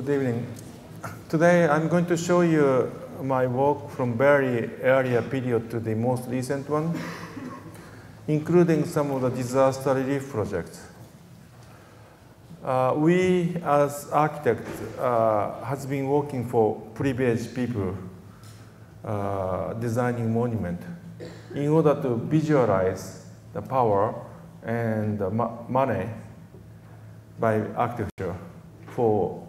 Good evening. Today I'm going to show you my work from very earlier period to the most recent one, including some of the disaster relief projects. Uh, we as architects uh, has been working for privileged people uh, designing monument in order to visualize the power and the money by architecture for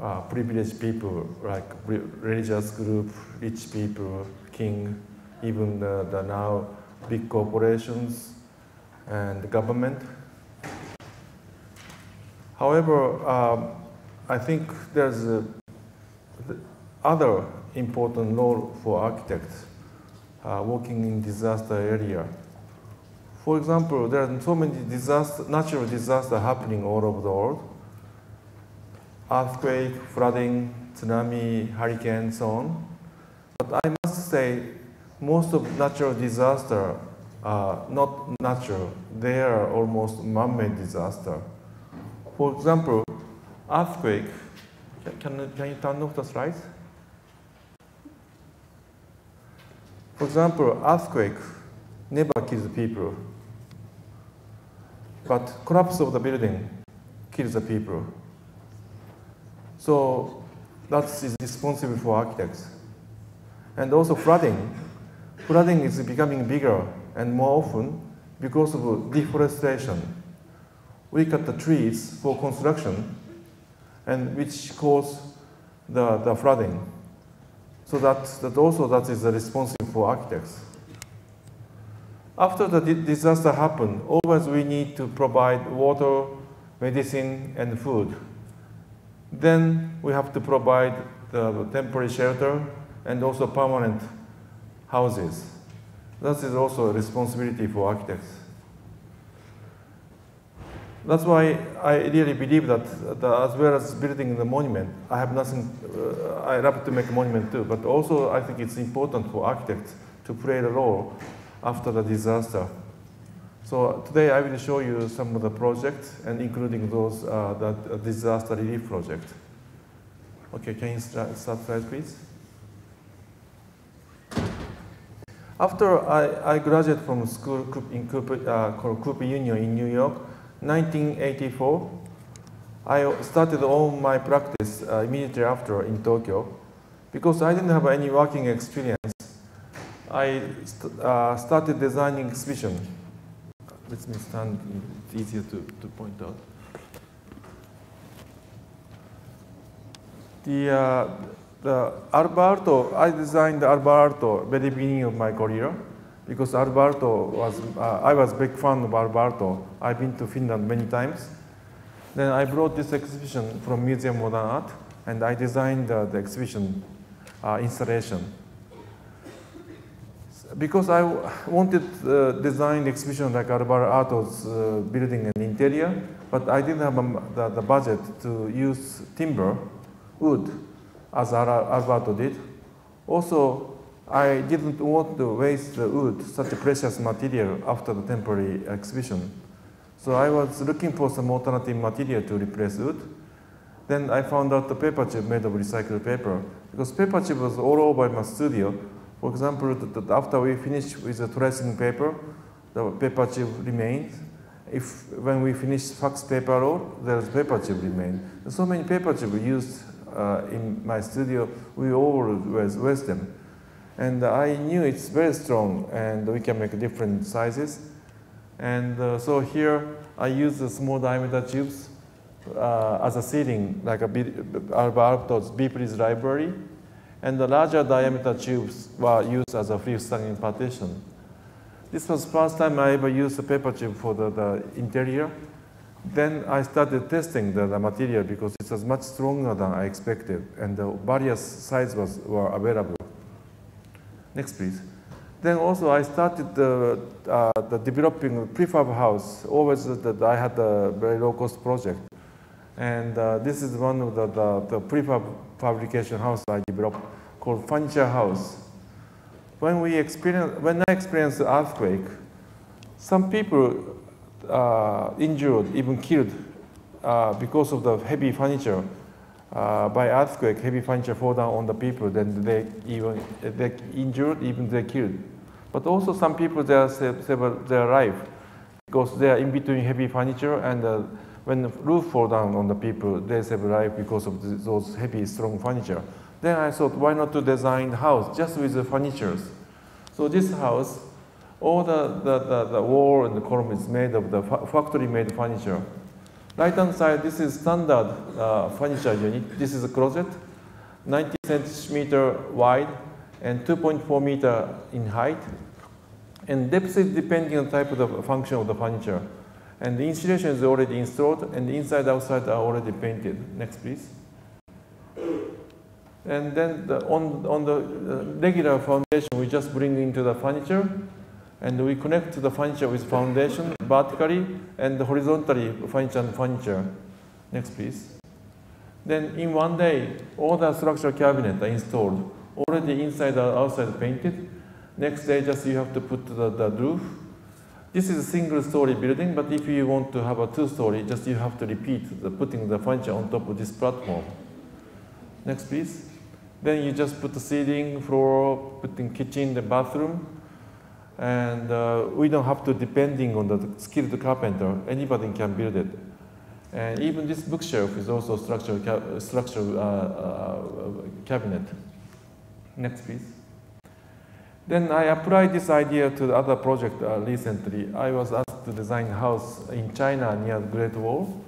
uh, privileged people like religious group, rich people, king, even the, the now big corporations and government. However, um, I think there's a, other important role for architects uh, working in disaster area. For example, there are so many disaster, natural disasters happening all over the world. Earthquake, flooding, tsunami, hurricane, so on. But I must say, most of natural disasters are not natural. They are almost man-made disaster. For example, earthquake. Can, can you turn off the slides? For example, earthquake never kills people, but collapse of the building kills the people. So that is responsible for architects. And also flooding. Flooding is becoming bigger and more often because of deforestation. We cut the trees for construction and which cause the, the flooding. So that, that also that is responsible for architects. After the disaster happened, always we need to provide water, medicine, and food. Then we have to provide the temporary shelter and also permanent houses. That is also a responsibility for architects. That's why I really believe that, as well as building the monument, I have nothing, uh, I love to make a monument too, but also I think it's important for architects to play the role after the disaster. So today I will show you some of the projects and including those, uh, that uh, disaster relief project. Okay, can you start, slide please? After I, I graduated from school in Cooper, uh, called Cooper Union in New York, 1984, I started all my practice uh, immediately after in Tokyo. Because I didn't have any working experience, I st uh, started designing exhibition. Let me stand, it's easier to, to point out. The, uh, the Aalto, I designed Aalto very beginning of my career because Aalto was, uh, I was big fan of Aalto. I've been to Finland many times. Then I brought this exhibition from Museum Modern Art, and I designed uh, the exhibition uh, installation. Because I wanted to uh, design exhibition like Aalto's uh, building and interior, but I didn't have um, the, the budget to use timber, wood, as Aalto did. Also, I didn't want to waste the wood, such a precious material, after the temporary exhibition. So I was looking for some alternative material to replace wood. Then I found out the paper tube made of recycled paper, because paper tube was all over my studio. For example, the, after we finish with the tracing paper, the paper tube remains. If when we finish fax paper roll, there's paper tube remained. So many paper tube used uh, in my studio, we always waste them. And I knew it's very strong and we can make different sizes. And uh, so here I use the small diameter tubes uh, as a ceiling, like a Aalto's Viipuri library. And the larger diameter tubes were used as a freestanding partition. This was first time I ever used a paper tube for the, the interior. Then I started testing the, the, material because it was much stronger than I expected and the various sizes was, were available. Next, please. Then also I started the, uh, the developing prefab house. Always that I had a very low cost project. And uh, this is one of the, the, the, prefab house I developed called Furniture House. When we experience, when I experienced the earthquake, some people uh, injured, even killed uh, because of the heavy furniture. uh, by earthquake, heavy furniture fall down on the people, then they even they injured, even they killed. But also some people they are save, save their life because they are in between heavy furniture and when the roof fall down on the people, they save life because of the, those heavy, strong furniture. Then I thought, why not to design the house just with the furnitures? So this house, all the, the, the, the wall and the column is made of the fa factory-made furniture. Right hand side, this is standard uh, furniture unit. This is a closet, 90 centimeter wide and 2.4 meter in height. And depth is depending on the type of the function of the furniture. And the insulation is already installed and the inside outside are already painted. Next please. And then the, on, on the uh, regular foundation, we just bring into the furniture and we connect to the furniture with foundation vertically and horizontally furniture and furniture. Next please. Then in one day, all the structural cabinet are installed, already inside and outside painted. Next day, just you have to put the, the roof. This is a single story building, but if you want to have a two story, just you have to repeat the putting the furniture on top of this platform. Next please. Then you just put the ceiling, floor, putting kitchen, the bathroom, and uh, we don't have to depending on the skilled carpenter. Anybody can build it. And even this bookshelf is also structural, structural uh, uh, cabinet. Next, please. Then I applied this idea to the other project uh, recently. I was asked to design a house in China near the Great Wall.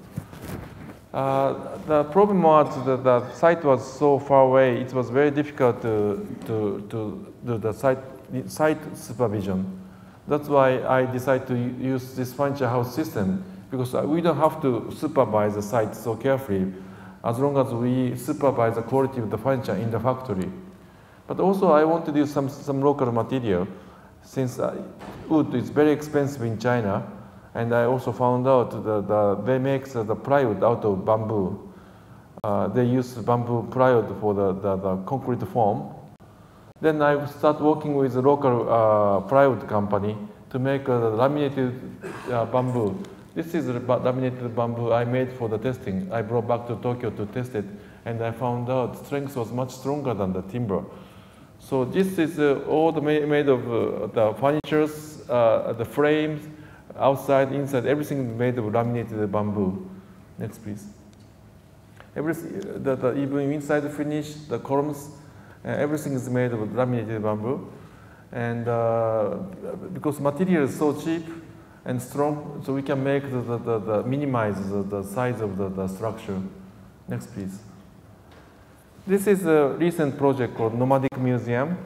Uh, the problem was that the site was so far away, it was very difficult to, to, to do the site site supervision. That's why I decided to use this furniture house system because we don't have to supervise the site so carefully as long as we supervise the quality of the furniture in the factory. But also I want to use some, some local material since uh, wood is very expensive in China and I also found out that the, they make the, the plywood out of bamboo. Uh, they use bamboo plywood for the, the, the concrete form then I start working with a local uh, plywood company to make a laminated uh, bamboo. This is laminated bamboo I made for the testing. I brought back to Tokyo to test it, and I found out strength was much stronger than the timber. So this is uh, all the made of uh, the furnitures, uh, the frames, outside, inside, everything made of laminated bamboo. Next, please. Everything, the, the, even inside the finish, the columns, uh, everything is made of laminated bamboo. And uh, because material is so cheap and strong, so we can make the, the, the, the minimize the, the, size of the, the structure. Next, please. This is a recent project called Nomadic Museum.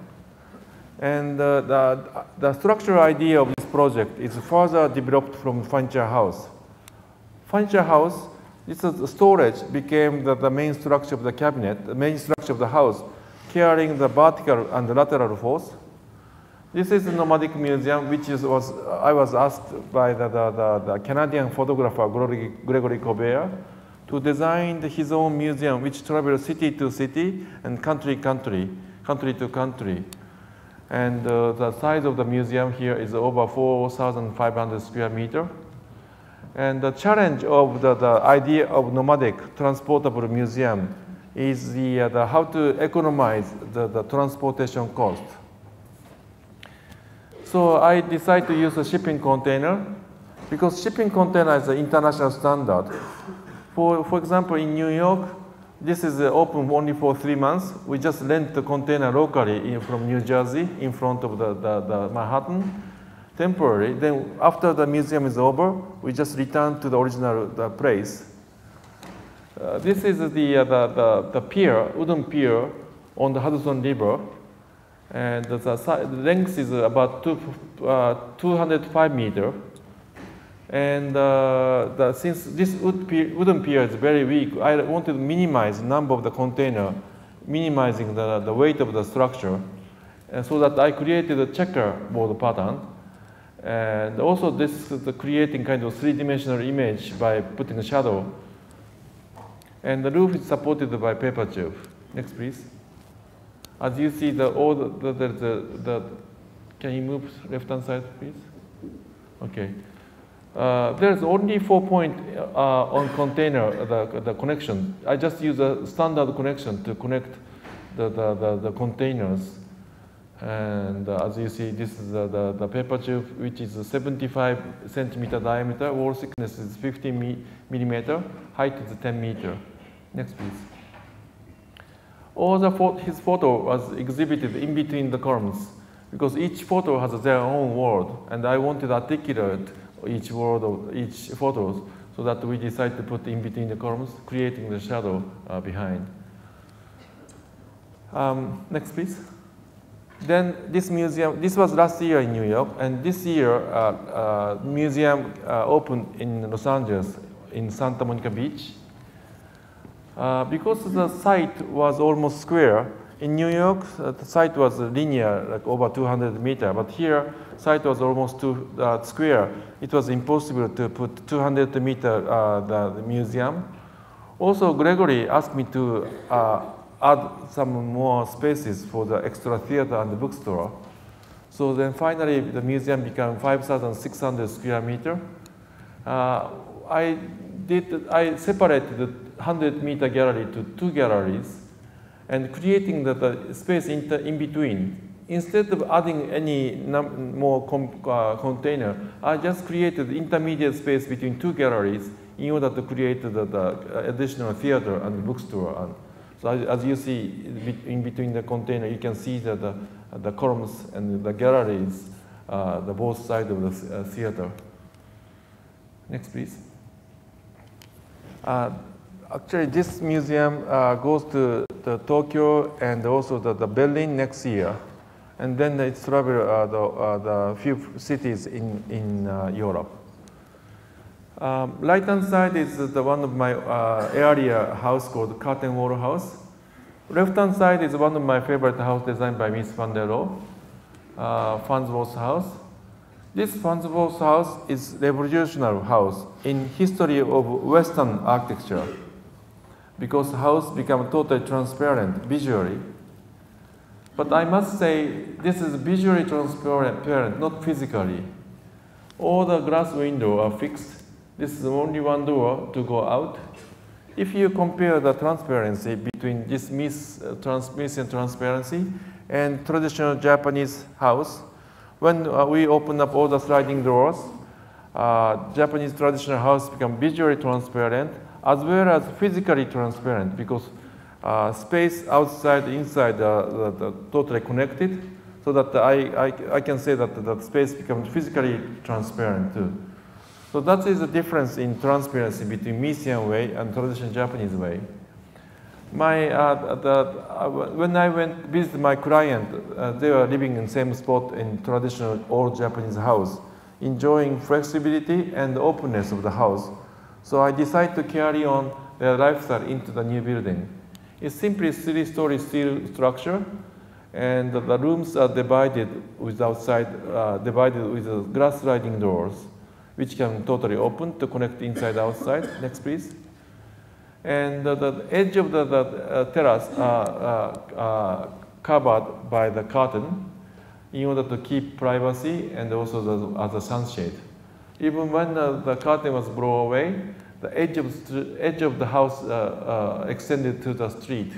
And uh, the, the structural idea of this project is further developed from furniture house. Furniture house, this is storage became the, the main structure of the cabinet, the main structure of the house carrying the vertical and lateral force. This is the nomadic museum, which is, was, I was asked by the, the, the, the Canadian photographer Gregory, Gregory Colbert to design his own museum, which travels city to city and country country, country to country. And uh, the size of the museum here is over 4,500 square meter. And the challenge of the, the idea of nomadic transportable museum is the, uh, the how to economize the, the transportation cost. So I decided to use a shipping container because shipping container is an international standard. For, for example, in New York, this is uh, open only for three months. We just rent the container locally in, from New Jersey in front of the, the, the Manhattan temporary. Then after the museum is over, we just return to the original the place. Uh, this is the, uh, the, the, the, pier, wooden pier on the Hudson River. And the, the length is about two, uh, 205 meter. And uh, the, since this wooden pier is very weak, I wanted to minimize the number of the container, minimizing the, the weight of the structure. And so that I created a checkerboard pattern. And also this is creating kind of three-dimensional image by putting a shadow and the roof is supported by paper tube. Next, please. As you see, the all the, the, the, the can you move left hand side, please? Okay. Uh, there's only four point uh, on container, the, the connection. I just use a standard connection to connect the, the, the, the containers. And uh, as you see, this is the, the, the, paper tube, which is 75 centimeter diameter, wall thickness is 15 millimeter, height is 10 meter. Next, please. All the his photo was exhibited in between the columns because each photo has their own world, and I wanted to articulate each word of each photos so that we decide to put in between the columns, creating the shadow uh, behind. Um, next, please. Then this museum, this was last year in New York, and this year uh, uh, museum uh, opened in Los Angeles in Santa Monica Beach. Uh, because the site was almost square, in New York, uh, the site was linear, like over 200 meter, but here, site was almost two uh, square. It was impossible to put 200 meter uh, the, the, museum. Also, Gregory asked me to uh, add some more spaces for the extra theater and the bookstore. So then finally, the museum became 5,600 square meter. Uh, I did, I separated the 100 meter gallery to two galleries and creating the, the space in, the, in between. Instead of adding any more uh, container, I just created intermediate space between two galleries in order to create the, the additional theater and bookstore. And so as, as, you see in between the container, you can see that the, the columns and the galleries, uh, the both sides of the uh, theater. Next, please. Uh, actually, this museum uh, goes to the Tokyo and also the, the Berlin next year. And then it's travel uh, the, uh, the few cities in, in uh, Europe. Um, right hand side is the one of my uh, area house called Curtain Wall House. Left hand side is one of my favorite house designed by Mies van der Rohe, uh, Farnsworth House. This Farnsworth House is revolutionary house in history of Western architecture because house become totally transparent visually. But I must say, this is visually transparent, not physically. All the glass windows are fixed. This is only one door to go out. If you compare the transparency between this mis uh, transmission transparency and traditional Japanese house, when uh, we open up all the sliding doors, uh, Japanese traditional house become visually transparent as well as physically transparent because uh, space outside, inside are uh, totally connected so that I, I, I can say that the space becomes physically transparent too. So that is the difference in transparency between Miesian way and traditional Japanese way. My, uh, the, uh, when I went visit my client, uh, they were living in the same spot in traditional old Japanese house, enjoying flexibility and openness of the house. So I decided to carry on their lifestyle into the new building. It's simply three-story steel structure, and the, rooms are divided with outside, uh, divided with glass sliding doors, which can totally open to connect inside outside. Next, please. And uh, the edge of the, the uh, terrace are uh, uh, covered by the curtain in order to keep privacy and also the, as a sunshade. Even when uh, the curtain was blown away, the edge of, the edge of the house uh, uh, extended to the street.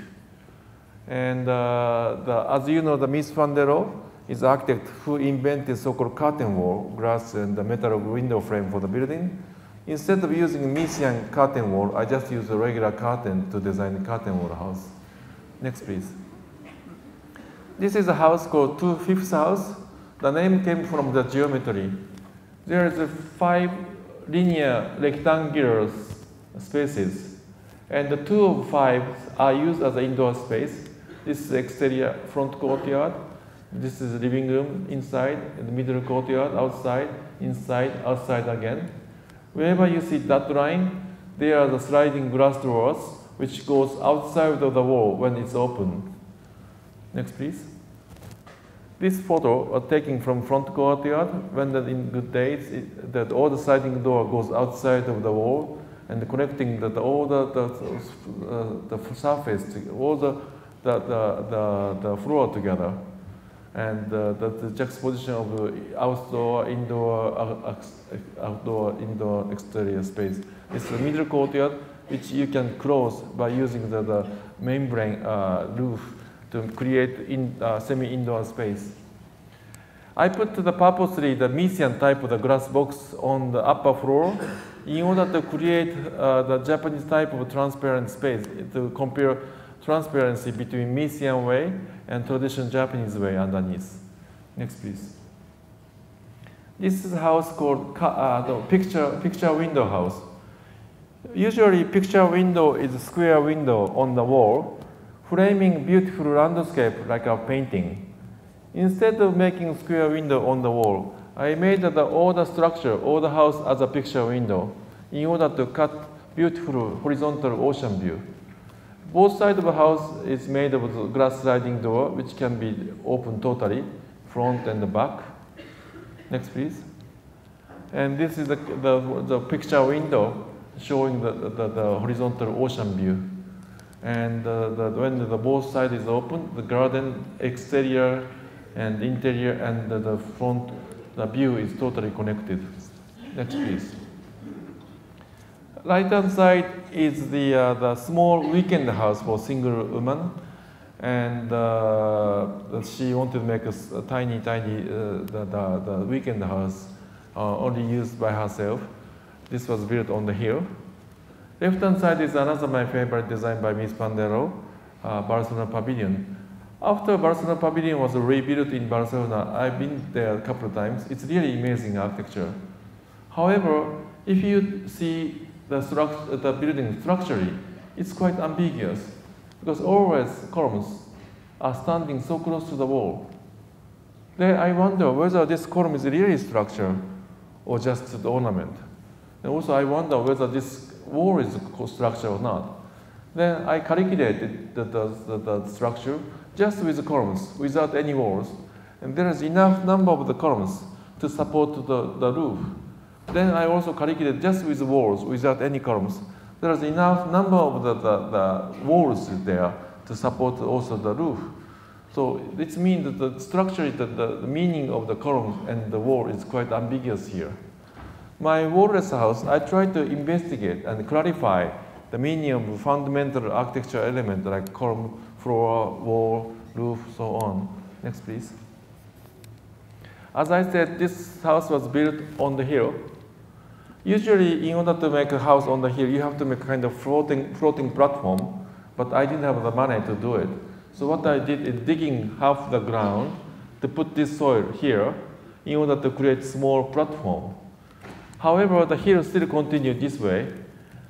And uh, the, as you know, the Mies van der Rohe is the architect who invented so-called curtain wall, glass and the metal window frame for the building. Instead of using Miesian curtain wall, I just use a regular curtain to design the curtain wall house. Next, please. This is a house called Two Fifths House. The name came from the geometry. There is a five linear rectangular spaces, and the two of five are used as an indoor space. This is exterior front courtyard. This is living room inside, the middle courtyard outside, inside, outside again. Wherever you see that line, there are the sliding glass doors which goes outside of the wall when it's open. Next, please. This photo was taken from front courtyard when in good days it, that all the sliding door goes outside of the wall and connecting the all the the, uh, the surface, all the the, the the, floor together. and uh, the, the juxtaposition of outdoor, indoor, outdoor, indoor, exterior space. It's the middle courtyard, which you can close by using the, the membrane uh, roof to create uh, semi-indoor space. I put the purposely the Miesian type of the glass box on the upper floor in order to create uh, the Japanese type of transparent space to compare transparency between Miesian way and traditional Japanese way underneath. Next, please. This is a house called uh, picture, picture window house. Usually, picture window is a square window on the wall, framing beautiful landscape like a painting. Instead of making square window on the wall, I made the older structure, older house as a picture window in order to cut beautiful horizontal ocean view. Both sides of the house is made of glass sliding door, which can be open totally, front and the back. Next, please. And this is the, the, the picture window showing the, the, the, horizontal ocean view. And uh, the, when the both side is open, the garden exterior and interior and the, the front, the view is totally connected. Next, please. Right hand side is the, uh, the small weekend house for single woman. And uh, she wanted to make a, a tiny, tiny uh, the, the, the, weekend house uh, only used by herself. This was built on the hill. Left hand side is another my favorite design by Mies van der Rohe, uh, Barcelona Pavilion. After Barcelona Pavilion was rebuilt in Barcelona, I've been there a couple of times. It's really amazing architecture. However, if you see the, the building structurally, it's quite ambiguous because always columns are standing so close to the wall. Then I wonder whether this column is really structure or just the ornament. And also I wonder whether this wall is structure or not. Then I calculated the, the, the, the structure just with columns, without any walls. And there is enough number of the columns to support the, the roof. Then I also calculated just with walls, without any columns. There is enough number of the, the, the walls there to support also the roof. So it means that the structure, the, the meaning of the column and the wall is quite ambiguous here. My wallless house, I tried to investigate and clarify the meaning of fundamental architecture element like column, floor, wall, roof, so on. Next, please. As I said, this house was built on the hill. Usually, in order to make a house on the hill, you have to make a kind of floating, floating platform, but I didn't have the money to do it. So what I did is digging half the ground to put this soil here in order to create small platform. However, the hill still continued this way.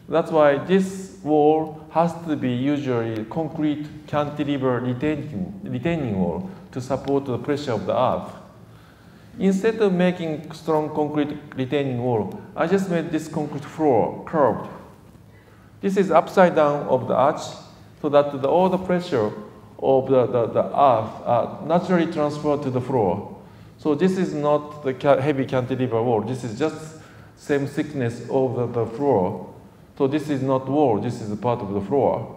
That's why this wall has to be usually concrete cantilever retaining, retaining wall to support the pressure of the earth. Instead of making strong concrete retaining wall, I just made this concrete floor curved. This is upside down of the arch so that the, all the pressure of the, the, the earth are naturally transferred to the floor. So this is not the heavy cantilever wall. This is just same thickness of the, the floor. So this is not wall, this is part of the floor.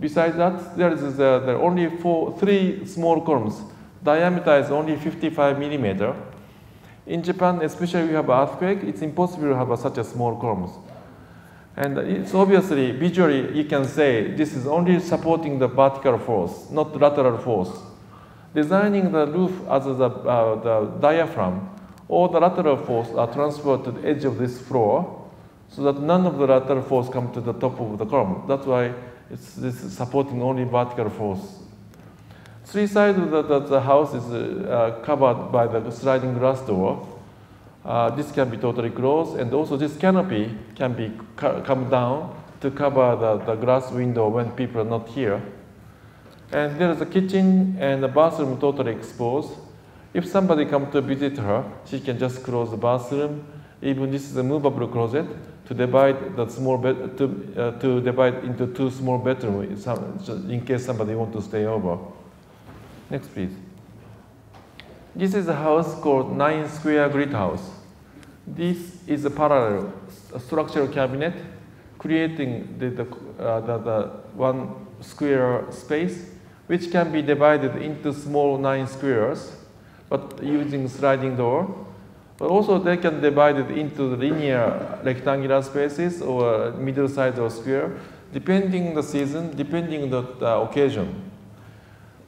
Besides that, there is uh, there are only four, three small columns. Diameter is only 55 millimeter. In Japan, especially we have earthquake, it's impossible to have such a small columns. And it's obviously, visually, you can say this is only supporting the vertical force, not lateral force. Designing the roof as the, uh, the diaphragm, all the lateral force are transferred to the edge of this floor so that none of the lateral force come to the top of the column. That's why it's this supporting only vertical force. Three sides of the, the, the house is uh, covered by the sliding glass door. Uh, this can be totally closed, and also this canopy can be come down to cover the, the glass window when people are not here. And there is a kitchen and the bathroom totally exposed. If somebody come to visit her, she can just close the bathroom. Even this is a movable closet to divide the small bed to, uh, to divide into two small bedrooms in case somebody want to stay over. Next, please. This is a house called Nine Square Grid House. This is a parallel a structural cabinet creating the, the, uh, the, the one square space which can be divided into small nine squares, but using sliding door. But also they can divide it into linear rectangular spaces or middle size or square, depending the season, depending the, the occasion.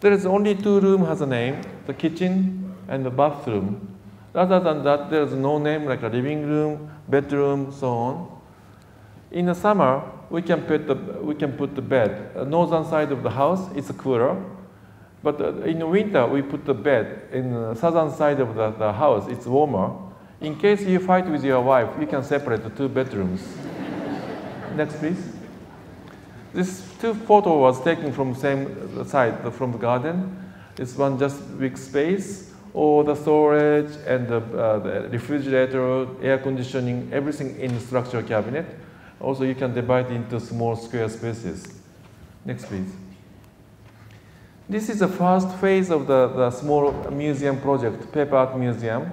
There is only two room has a name, the kitchen and the bathroom. Other than that, there is no name like a living room, bedroom, so on. In the summer, we can put the, we can put the bed. Uh, northern side of the house is cooler, but uh, in winter, we put the bed in the southern side of the, the house, it's warmer. In case you fight with your wife, you can separate the two bedrooms. Next, please. This two photo was taken from the same side, from the garden. This one just big space, all the storage and the, uh, the refrigerator, air conditioning, everything in the structural cabinet. Also, you can divide into small square spaces. Next, please. This is the first phase of the, the small museum project, paper art museum.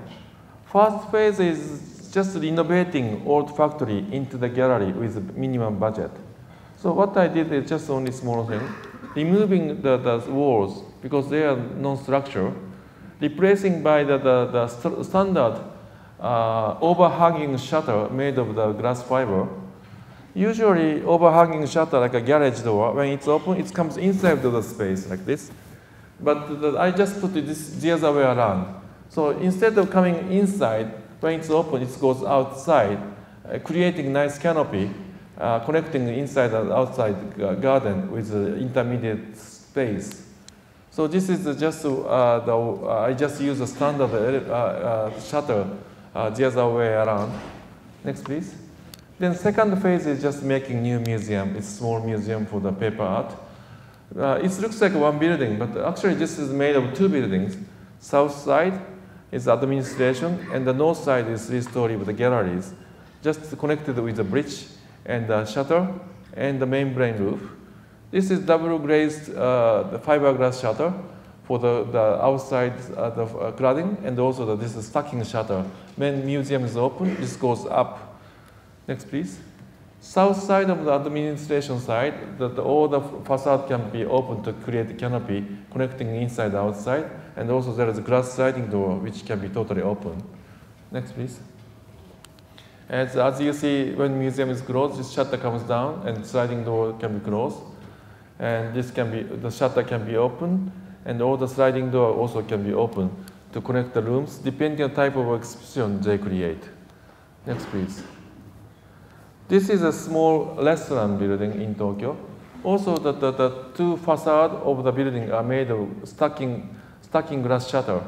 First phase is just renovating old factory into the gallery with minimum budget. So what I did is just only small thing, removing the, the walls because they are non-structural, replacing by the, the, the st standard uh, overhanging shutter made of the glass fiber. Usually overhanging shutter like a garage door, when it's open, it comes inside of the space like this. But the, I just put it this the other way around. So instead of coming inside, when it's open, it goes outside, uh, creating nice canopy uh, connecting inside and outside garden with the intermediate space. So this is just uh, the, uh, I just use a standard uh, uh, shutter the other way around. Next, please. Then second phase is just making new museum. It's small museum for the paper art. it looks like one building, but actually this is made of two buildings. South side is administration, and the north side is three-story with the galleries, just connected with the bridge and the shutter and the membrane roof. This is double glazed uh, the fiberglass shutter for the, the outside uh, the uh, cladding and also the, this is stacking shutter. When museum is open, this goes up. Next, please. South side of the administration side, that all the facade can be open to create a canopy connecting inside outside, and also there is a glass sliding door which can be totally open. Next, please. As, as you see, when museum is closed, this shutter comes down and sliding door can be closed. And this can be, the shutter can be open and all the sliding door also can be open to connect the rooms depending on type of exhibition they create. Next, please. This is a small restaurant building in Tokyo. Also, the, the, the two facades of the building are made of stacking, stacking glass shutter.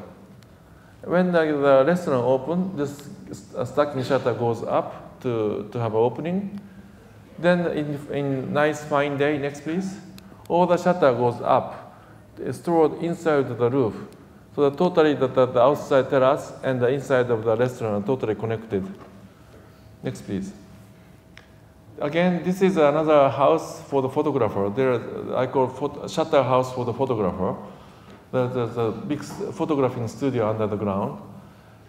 When the, the restaurant opened, this stacking shutter goes up to, to have an opening. Then in, in nice fine day, next please, all the shutter goes up. Stored inside the roof. So the totally the, the, the outside terrace and the inside of the restaurant are totally connected. Next please. Again, this is another house for the photographer. There, I call photo, shutter house for the photographer there's a big photographing studio under the ground.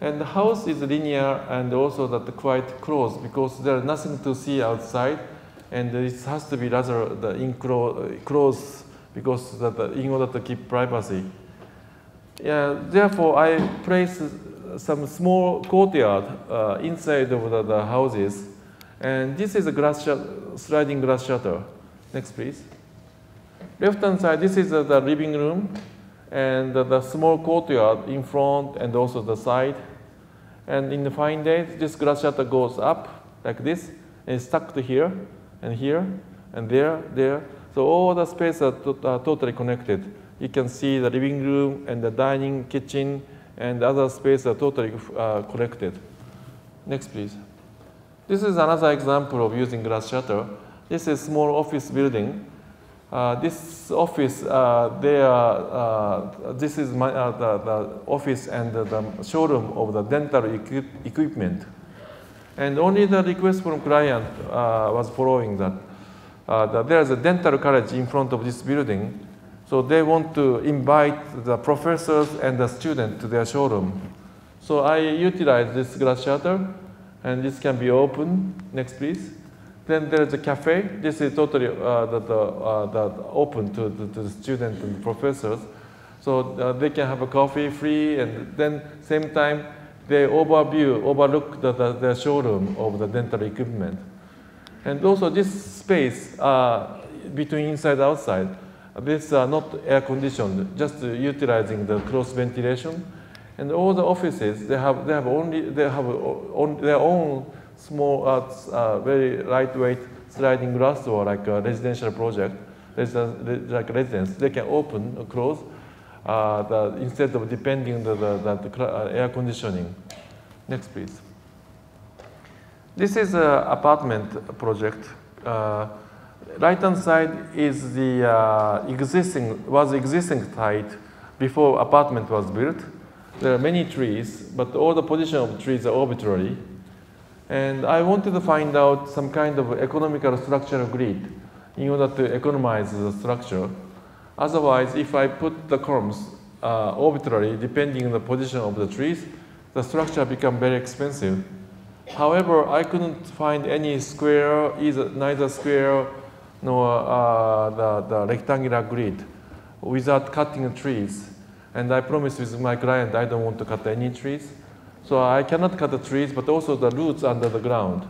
And the house is linear and also that quite close because there's nothing to see outside and it has to be rather the enclosed because that in order to keep privacy. Yeah, therefore, I place some small courtyard uh, inside of the, the, houses. And this is a glass sliding glass shutter. Next, please. Left hand side, this is uh, the living room and the small courtyard in front and also the side. And in the fine days, this glass shutter goes up like this and stuck to here and here and there, there. So all the spaces are, to are totally connected. You can see the living room and the dining, kitchen, and other spaces are totally uh, connected. Next, please. This is another example of using glass shutter. This is a small office building uh, this office, uh, there, uh, this is my, uh, the, the, office and the, the, showroom of the dental equi equipment. And only the request from client uh, was following that. that there is a dental college in front of this building. So they want to invite the professors and the students to their showroom. So I utilize this glass shutter and this can be open. Next, please. Then there's a cafe. This is totally uh, the, uh, open to, to, to, the students and professors. So uh, they can have a coffee free and then same time they overview, overlook the, the, the showroom of the dental equipment. And also this space uh, between inside outside, this are not air conditioned, just utilizing the cross ventilation. And all the offices, they have, they have only, they have on, their own small, uh, uh, very lightweight sliding glass door like a residential project, residence, like residence. They can open or close uh, the, instead of depending the, the, the, the uh, air conditioning. Next, please. This is an apartment project. Uh, right hand side is the uh, existing, was existing site before apartment was built. There are many trees, but all the position of trees are arbitrary. And I wanted to find out some kind of economical structural grid in order to economize the structure. Otherwise, if I put the columns uh, arbitrarily, depending on the position of the trees, the structure become very expensive. However, I couldn't find any square, either neither square nor uh, the, the rectangular grid without cutting trees. And I promised with my client I don't want to cut any trees. So I cannot cut the trees, but also the roots under the ground.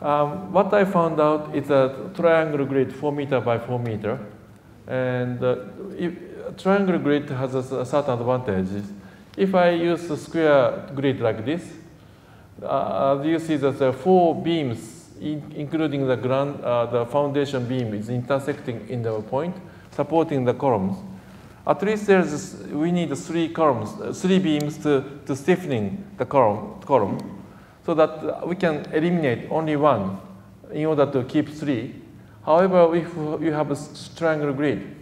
Um, what I found out is a triangle grid, 4 meter by 4 meter. And uh, if, triangle grid has a, a, certain advantages. If I use a square grid like this, uh, you see that the four beams, in, including the, ground, uh, the foundation beam, is intersecting in the point, supporting the columns. At least there's, we need three columns, three beams to, to stiffening the column, column so that we can eliminate only one in order to keep three. However, if you have a triangle grid,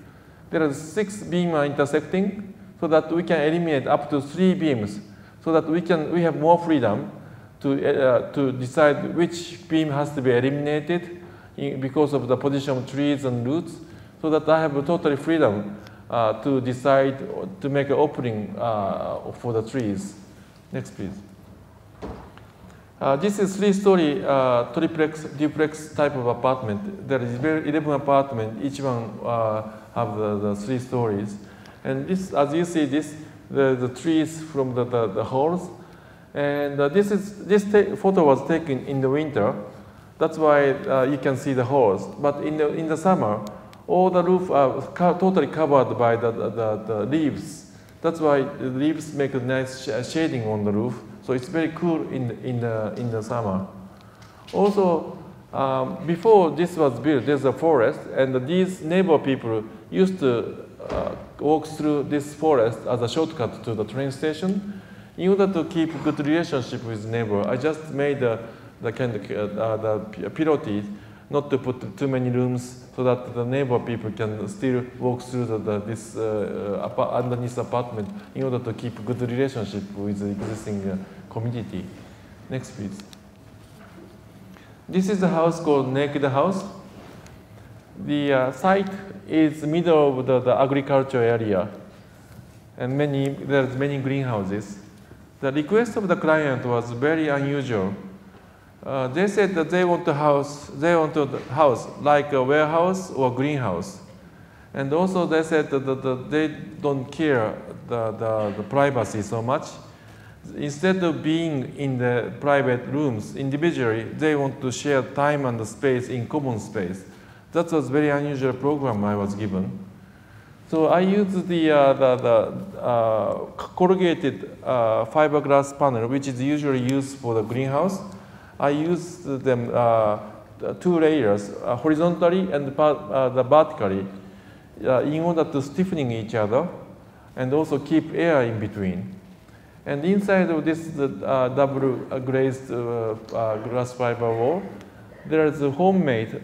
there are six beams intersecting so that we can eliminate up to three beams so that we can we have more freedom to, uh, to decide which beam has to be eliminated in, because of the position of trees and roots so that I have totally freedom uh, to decide to make an opening uh, for the trees. Next, please. Uh, this is three-story uh, triplex, duplex type of apartment. There is 11 apartment. Each one uh, have the, the, three stories. And this, as you see, this the, the trees from the, the, the halls. And uh, this is this photo was taken in the winter. That's why you can see the halls. But in the in the summer, all the roof are totally covered by the, the, the, leaves. That's why the leaves make a nice sh shading on the roof. So it's very cool in, in, the, in the summer. Also, um, before this was built, there's a forest, and these neighbor people used to uh, walk through this forest as a shortcut to the train station. In order to keep good relationship with neighbor, I just made the, the kind of uh, the pilotis not to put too many rooms so that the neighbor people can still walk through the, the, this uh, uh underneath apartment in order to keep good relationship with the existing uh, community. Next, please. This is a house called Naked House. The uh, site is middle of the, the agriculture area, and many there's many greenhouses. The request of the client was very unusual. Uh, they said that they want a house, they want a house like a warehouse or greenhouse. And also they said that, that, that they don't care the, the, the, privacy so much. Instead of being in the private rooms individually, they want to share time and space in common space. That was very unusual program I was given. So I used the, uh, the, the uh, corrugated uh, fiberglass panel, which is usually used for the greenhouse. I use them uh, two layers, uh, horizontally and uh, the vertically, uh, in order to stiffening each other and also keep air in between. And inside of this uh, double glazed uh, glass fiber wall, there is a homemade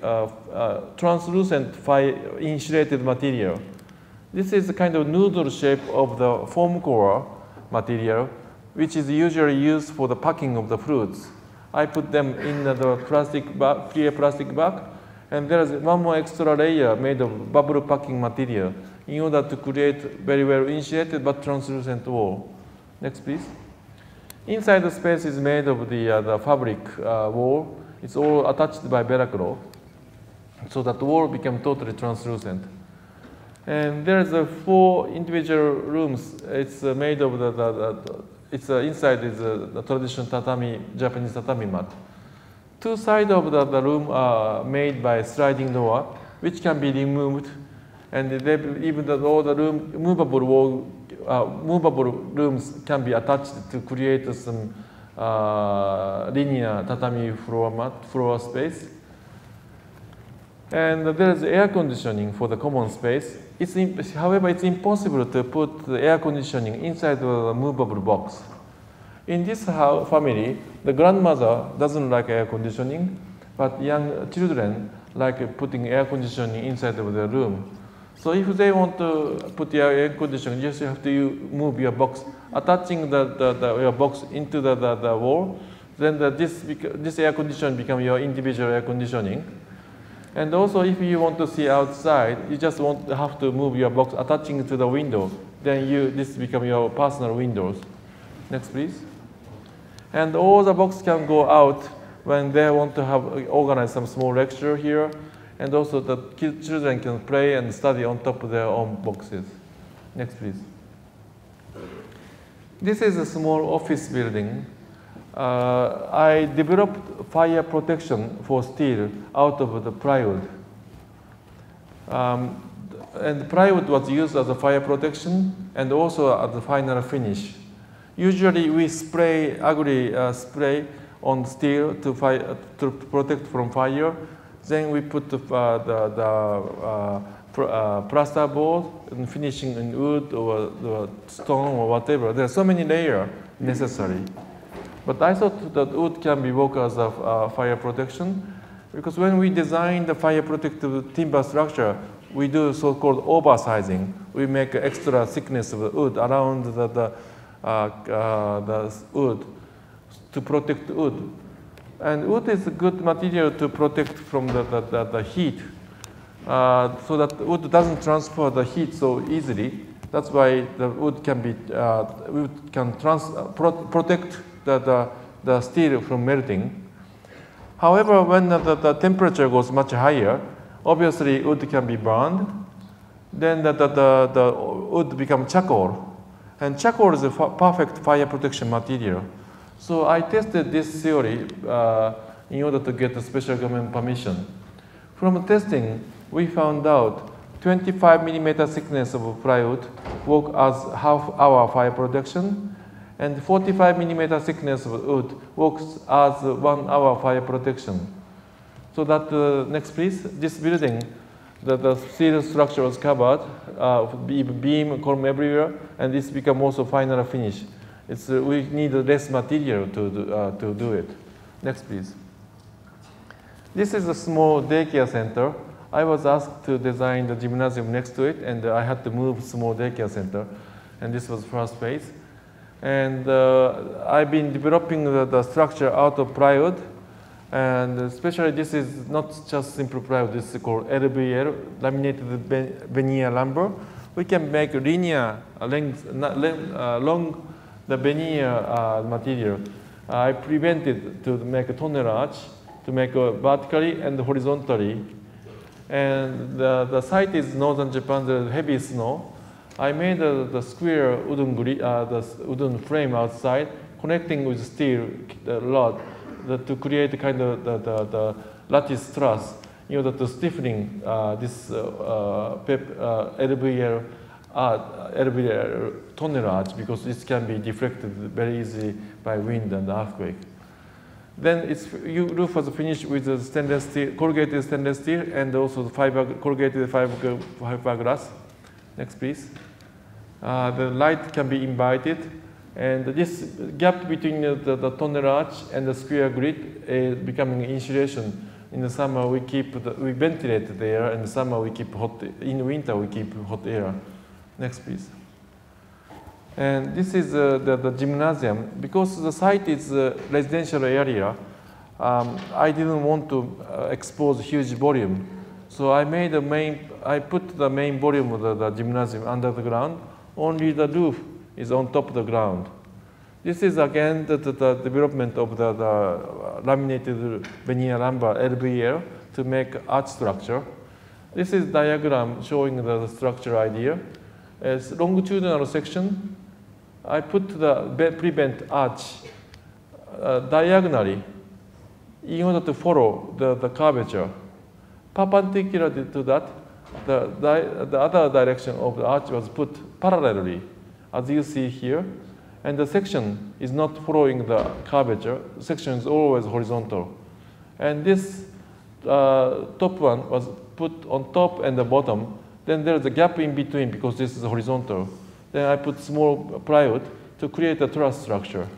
translucent insulated material. This is a kind of noodle shape of the foam core material, which is usually used for the packing of the fruits. I put them in the plastic bag, clear plastic bag, and there is one more extra layer made of bubble packing material in order to create very well insulated but translucent wall. Next, please. Inside the space is made of the, uh, the fabric uh, wall. It's all attached by Velcro, so that the wall became totally translucent. And there's four individual rooms. It's uh, made of the, the, the it's uh, inside is uh, the traditional tatami, Japanese tatami mat. Two sides of the, the room are made by sliding door, which can be removed, and they, even all the room movable wall, uh, movable rooms can be attached to create some uh, linear tatami floor mat, floor space. And there is air conditioning for the common space. It's however, it's impossible to put air conditioning inside the movable box. In this house, family, the grandmother doesn't like air conditioning, but young children like putting air conditioning inside of the room. So if they want to put air conditioning, just you have to move your box, attaching the, the, the your box into the, the, the wall, then the, this, this air conditioning become your individual air conditioning. And also if you want to see outside, you just want have to move your box attaching to the window. Then you, this become your personal windows. Next please. And all the box can go out when they want to have uh, organize some small lecture here. And also the children can play and study on top of their own boxes. Next please. This is a small office building. Uh, I developed fire protection for steel out of the plywood. Um, and plywood was used as a fire protection and also as a final finish. Usually we spray agri uh, spray on steel to, fire, to protect from fire. Then we put the, uh, the, the uh, pr uh, plaster board and finishing in wood or stone or whatever. There are so many layers necessary. But I thought that wood can be work as a uh, fire protection because when we design the fire protective timber structure, we do so-called oversizing. We make extra thickness of the wood around the, the, uh, uh, the wood to protect wood. And wood is a good material to protect from the, the, the, the heat uh, so that wood doesn't transfer the heat so easily. That's why the wood can be, uh, wood can trans, uh, pro protect the, the, the steel from melting. However, when the, the, temperature goes much higher, obviously wood can be burned. Then the, the, the, the wood becomes charcoal. And charcoal is a perfect fire protection material. So I tested this theory uh, in order to get the special government permission. From testing, we found out 25 millimeter thickness of plywood work as half hour fire protection and 45 millimeter thickness of wood works as one hour fire protection. So that uh, next please, this building, the, the steel structure was covered, uh, beam, column everywhere, and this become also final finish. It's, uh, we need less material to do, uh, to do it. Next please. This is a small daycare center. I was asked to design the gymnasium next to it, and I had to move small daycare center. And this was first phase. And uh, I've been developing the, the, structure out of plywood. And especially this is not just simple plywood, this is called LVL, laminated veneer lumber. We can make linear length, uh, long the veneer uh, material. I prevented to make a tunnel arch, to make a vertically and horizontally. And the, the site is northern Japan, the heavy snow. I made uh, the square wooden, uh, the wooden frame outside, connecting with steel rod the, to create kind of the, the, the lattice truss in order to stiffening uh, this uh, uh, pep, LVL, uh, LVL because it can be deflected very easily by wind and earthquake. Then its you roof was finished with the stainless steel, corrugated stainless steel and also the fiber, corrugated fiber, fiberglass. Next, please. Uh, the light can be invited. And this gap between the, the, the tunnel arch and the square grid is becoming insulation. In the summer, we keep the, we ventilate the air. In the summer, we keep hot. In winter, we keep hot air. Next, please. And this is uh, the, the, gymnasium. Because the site is a residential area, um, I didn't want to uh, expose huge volume. So I made the main, I put the main volume of the, the gymnasium under the ground. Only the roof is on top of the ground. This is again the, the, the development of the, the, laminated veneer lumber LVL to make arch structure. This is diagram showing the structure idea. As longitudinal section, I put the prevent arch uh, diagonally in order to follow the, the curvature. Perpendicular to that, the, the, the other direction of the arch was put parallelly, as you see here. And the section is not following the curvature. Section is always horizontal. And this uh, top one was put on top and the bottom. Then there's a gap in between because this is horizontal. Then I put small plywood to create a truss structure.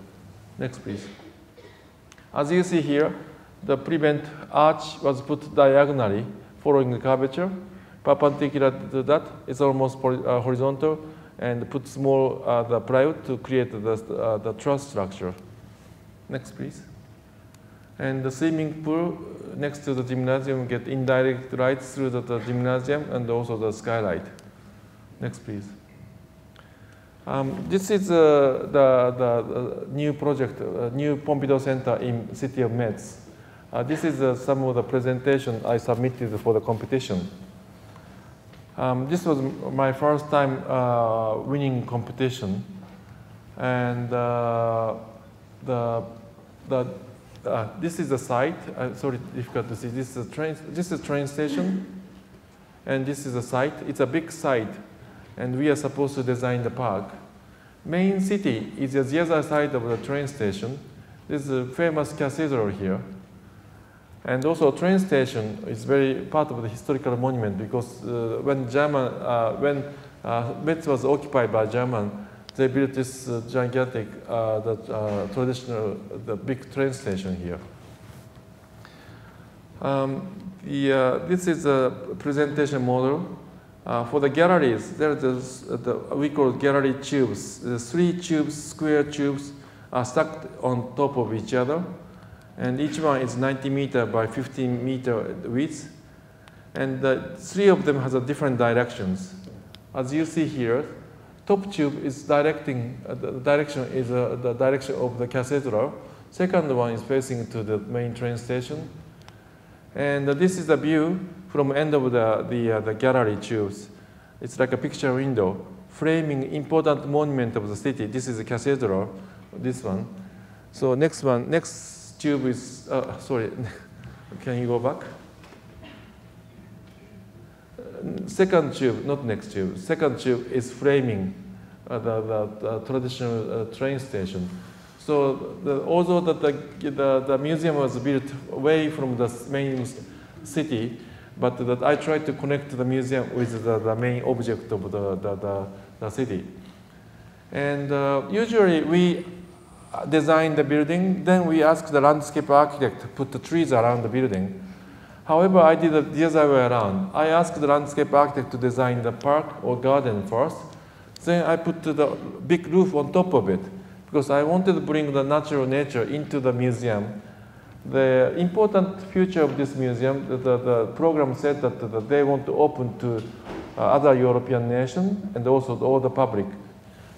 Next, please. As you see here, the prevent arch was put diagonally following the curvature. Perpendicular to that, it's almost uh, horizontal and put small uh, the plywood to create the, uh, the truss structure. Next, please. And the swimming pool next to the gymnasium get indirect light through the, the gymnasium and also the skylight. Next, please. Um, this is uh, the, the, new project, uh, new Pompidou Center in city of Metz. Uh, this is uh, some of the presentation I submitted for the competition. Um, this was my first time uh, winning competition, and uh, the the uh, this is the site. Uh, sorry, difficult to see. This is a train. This is a train station, and this is a site. It's a big site, and we are supposed to design the park. Main city is the other side of the train station. There's a famous cathedral here. And also train station is very part of the historical monument because uh, when German, uh, when uh, Metz was occupied by German, they built this uh, gigantic, uh, the, uh, traditional, the big train station here. Um, the, this is a presentation model. for the galleries, there's this, the, we call gallery tubes. The three tubes, square tubes, are stacked on top of each other and each one is 90 meter by 15 meter width. And the three of them has a different directions. As you see here, top tube is directing, uh, the direction is uh, the direction of the cathedral. Second one is facing to the main train station. And uh, this is the view from end of the, the, uh, the gallery tubes. It's like a picture window framing important monument of the city. This is the cathedral, this one. So next one, next tube is, uh, sorry, can you go back? Second tube, not next tube, second tube is framing uh, the, the, the, traditional uh, train station. So the, although the, the, the, museum was built away from the main city, but that I tried to connect the museum with the, the main object of the, the, the, the city. And uh, usually we design the building. Then we asked the landscape architect to put the trees around the building. However, I did it the other way around. I asked the landscape architect to design the park or garden first. Then I put the big roof on top of it because I wanted to bring the natural nature into the museum. The important future of this museum, the, the, the program said that, that, they want to open to uh, other European nations and also all the public.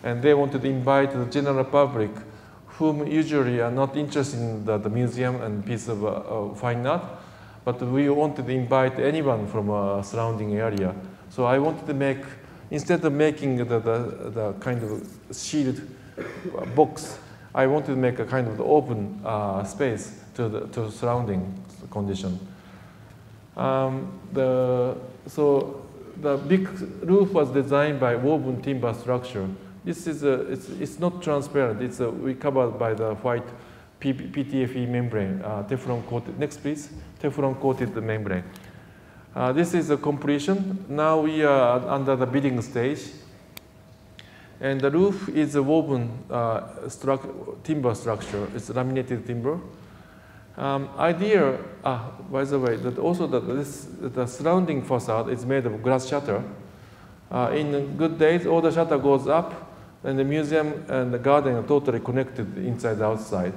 And they wanted to invite the general public whom usually are not interested in the, the museum and piece of uh, fine art, but we wanted to invite anyone from a surrounding area. So I wanted to make, instead of making the, the, the kind of shield box, I wanted to make a kind of open uh, space to the to surrounding condition. Um, the, so the big roof was designed by woven timber structure this is a, it's, it's not transparent. It's a, we covered by the white PTFE membrane, uh, Teflon coated. Next, please. Teflon coated membrane. Uh, this is a completion. Now we are under the bidding stage. And the roof is a woven uh, timber structure. It's laminated timber. Um, idea, ah, by the way, that also that this, the surrounding facade is made of glass shutter. Uh, in good days, all the shutter goes up, and the museum and the garden are totally connected inside outside.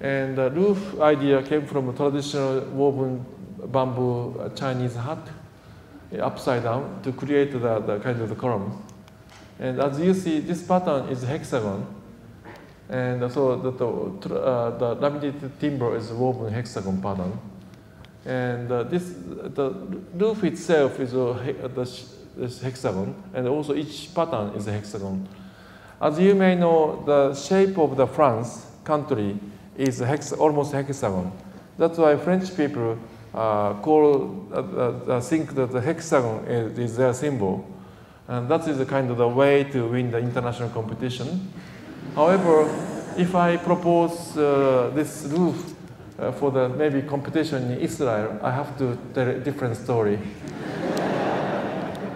And the roof idea came from a traditional woven bamboo uh, Chinese hut, upside down, to create the, the kind of the column. And as you see, this pattern is hexagon. And so the, the, uh, the laminated timber is woven hexagon pattern. And uh, this, the roof itself is a, the, this hexagon, and also each pattern is a hexagon. As you may know, the shape of the France country is hex almost hexagon. That's why French people uh, call, uh, uh, think that the hexagon is, is, their symbol. And that is the kind of the way to win the international competition. However, if I propose uh, this roof uh, for the maybe competition in Israel, I have to tell a different story.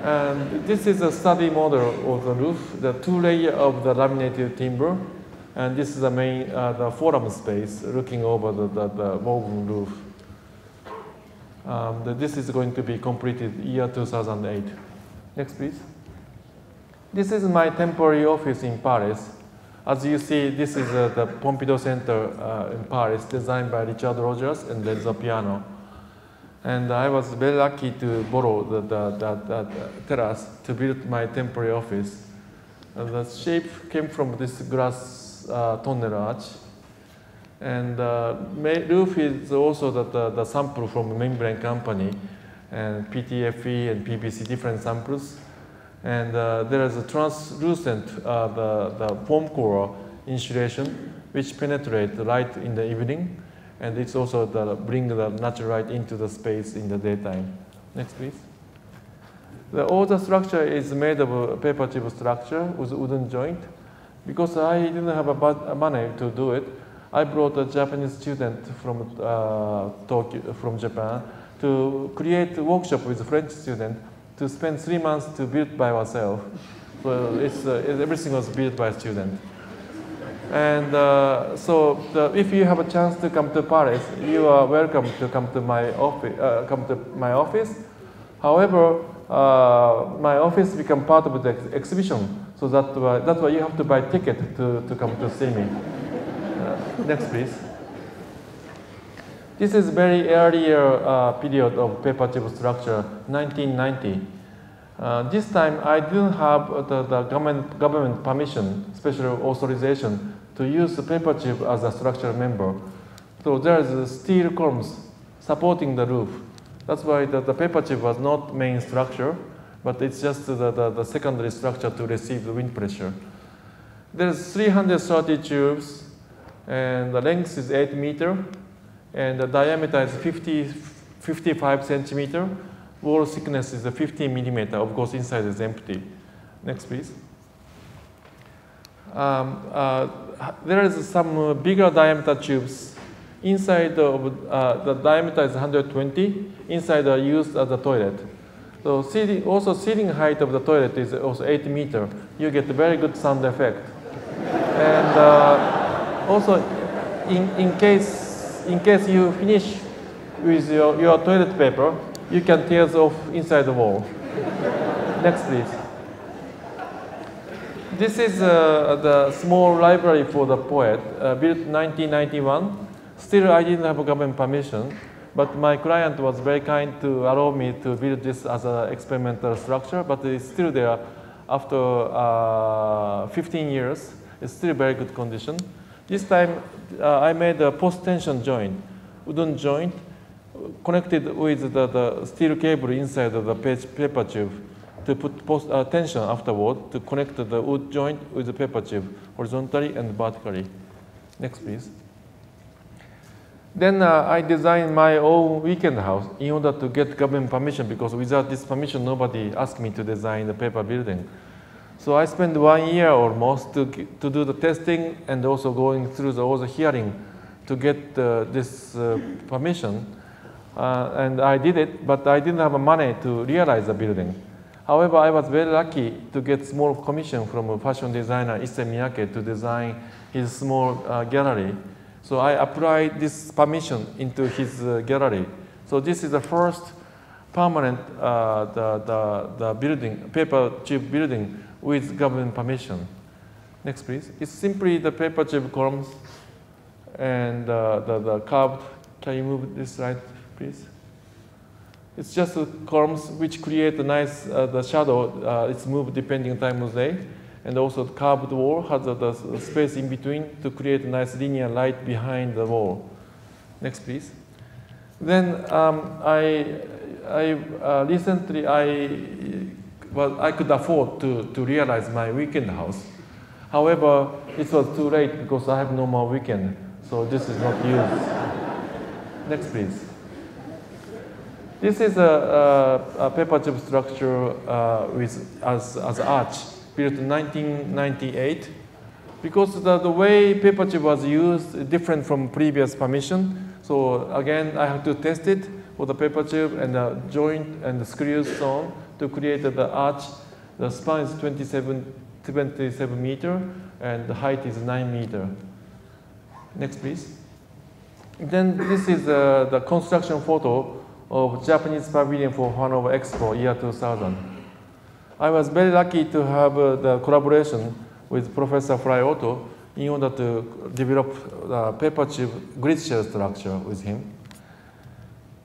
And this is a study model of the roof, the two layer of the laminated timber. And this is the main, uh, the forum space looking over the, the, the woven roof. Um, this is going to be completed year 2008. Next, please. This is my temporary office in Paris. As you see, this is uh, the Pompidou Center uh, in Paris, designed by Richard Rogers and Renzo Piano. And I was very lucky to borrow the, the, the, the terrace to build my temporary office. And the shape came from this glass uh, tunnel arch. And uh, roof is also the, the, the sample from membrane company and PTFE and PVC different samples. And uh, there is a translucent, uh, the, the foam core insulation, which penetrate the light in the evening. And it's also the, bring the natural light into the space in the daytime. Next, please. The, all structure is made of a paper tube structure with wooden joint. Because I didn't have a money to do it, I brought a Japanese student from uh, Tokyo, from Japan, to create a workshop with a French student to spend three months to build by ourselves. So it's, uh, everything was built by a student. And uh, so the, if you have a chance to come to Paris, you are welcome to come to my office. Uh, come to my office. However, uh, my office become part of the ex exhibition, so that that's why you have to buy ticket to, to come to see me. Uh, next, please. This is very earlier uh, period of paper tube structure, 1990. Uh, this time I didn't have the, the government, government permission, special authorization to use the paper tube as a structural member. So there is steel columns supporting the roof. That's why the, the paper tube was not main structure, but it's just the, the, the secondary structure to receive the wind pressure. There's 330 tubes, and the length is 8 meter, and the diameter is 50, 55 centimeter. Wall thickness is 15 millimeter. Of course, inside is empty. Next, please. Um, uh, there is some uh, bigger diameter tubes. Inside of uh, the diameter is 120. Inside are used as a toilet. So ceiling, also ceiling height of the toilet is also 8 meter. You get very good sound effect. and uh, also, in, in case in case you finish with your, your toilet paper, you can tear off inside the wall. Next, please. This is uh, the small library for the poet, uh, built 1991. Still, I didn't have government permission, but my client was very kind to allow me to build this as an experimental structure, but it's still there after uh, 15 years. It's still very good condition. This time I made a post-tension joint, wooden joint, connected with the, the steel cable inside of the paper tube to put post, uh, tension afterward to connect the wood joint with the paper tube horizontally and vertically. Next, please. Then uh, I designed my own weekend house in order to get government permission because without this permission, nobody asked me to design the paper building. So I spent one year almost to, to do the testing and also going through the, all the hearing to get uh, this uh, permission. Uh, and I did it, but I didn't have money to realize the building. However, I was very lucky to get small commission from a fashion designer, Issey Miyake, to design his small uh, gallery. So I applied this permission into his uh, gallery. So this is the first permanent uh, the, the, the building, paper chip building with government permission. Next, please. It's simply the paper chip columns and uh, the, the curved. Can you move this slide, please? It's just the columns which create a nice uh, the shadow. Uh, it's moved depending on time of day, And also the curved wall has the, the space in between to create a nice linear light behind the wall. Next, please. Then um, I, I uh, recently I, well, I could afford to, to realize my weekend house. However, it was too late because I have no more weekend, so this is not used. Next, please. This is a, a, a paper chip structure uh, with, as, as arch built in 1998. Because the, the way paper was used is different from previous permission. So again, I have to test it for the paper chip and the joint and the screws on to create the arch. The span is 27, 27 meter and the height is 9 meter. Next, please. Then this is uh, the construction photo of Japanese pavilion for Hanover Expo year 2000. I was very lucky to have uh, the collaboration with Professor Frei Otto in order to develop the paper chip grid shell structure with him.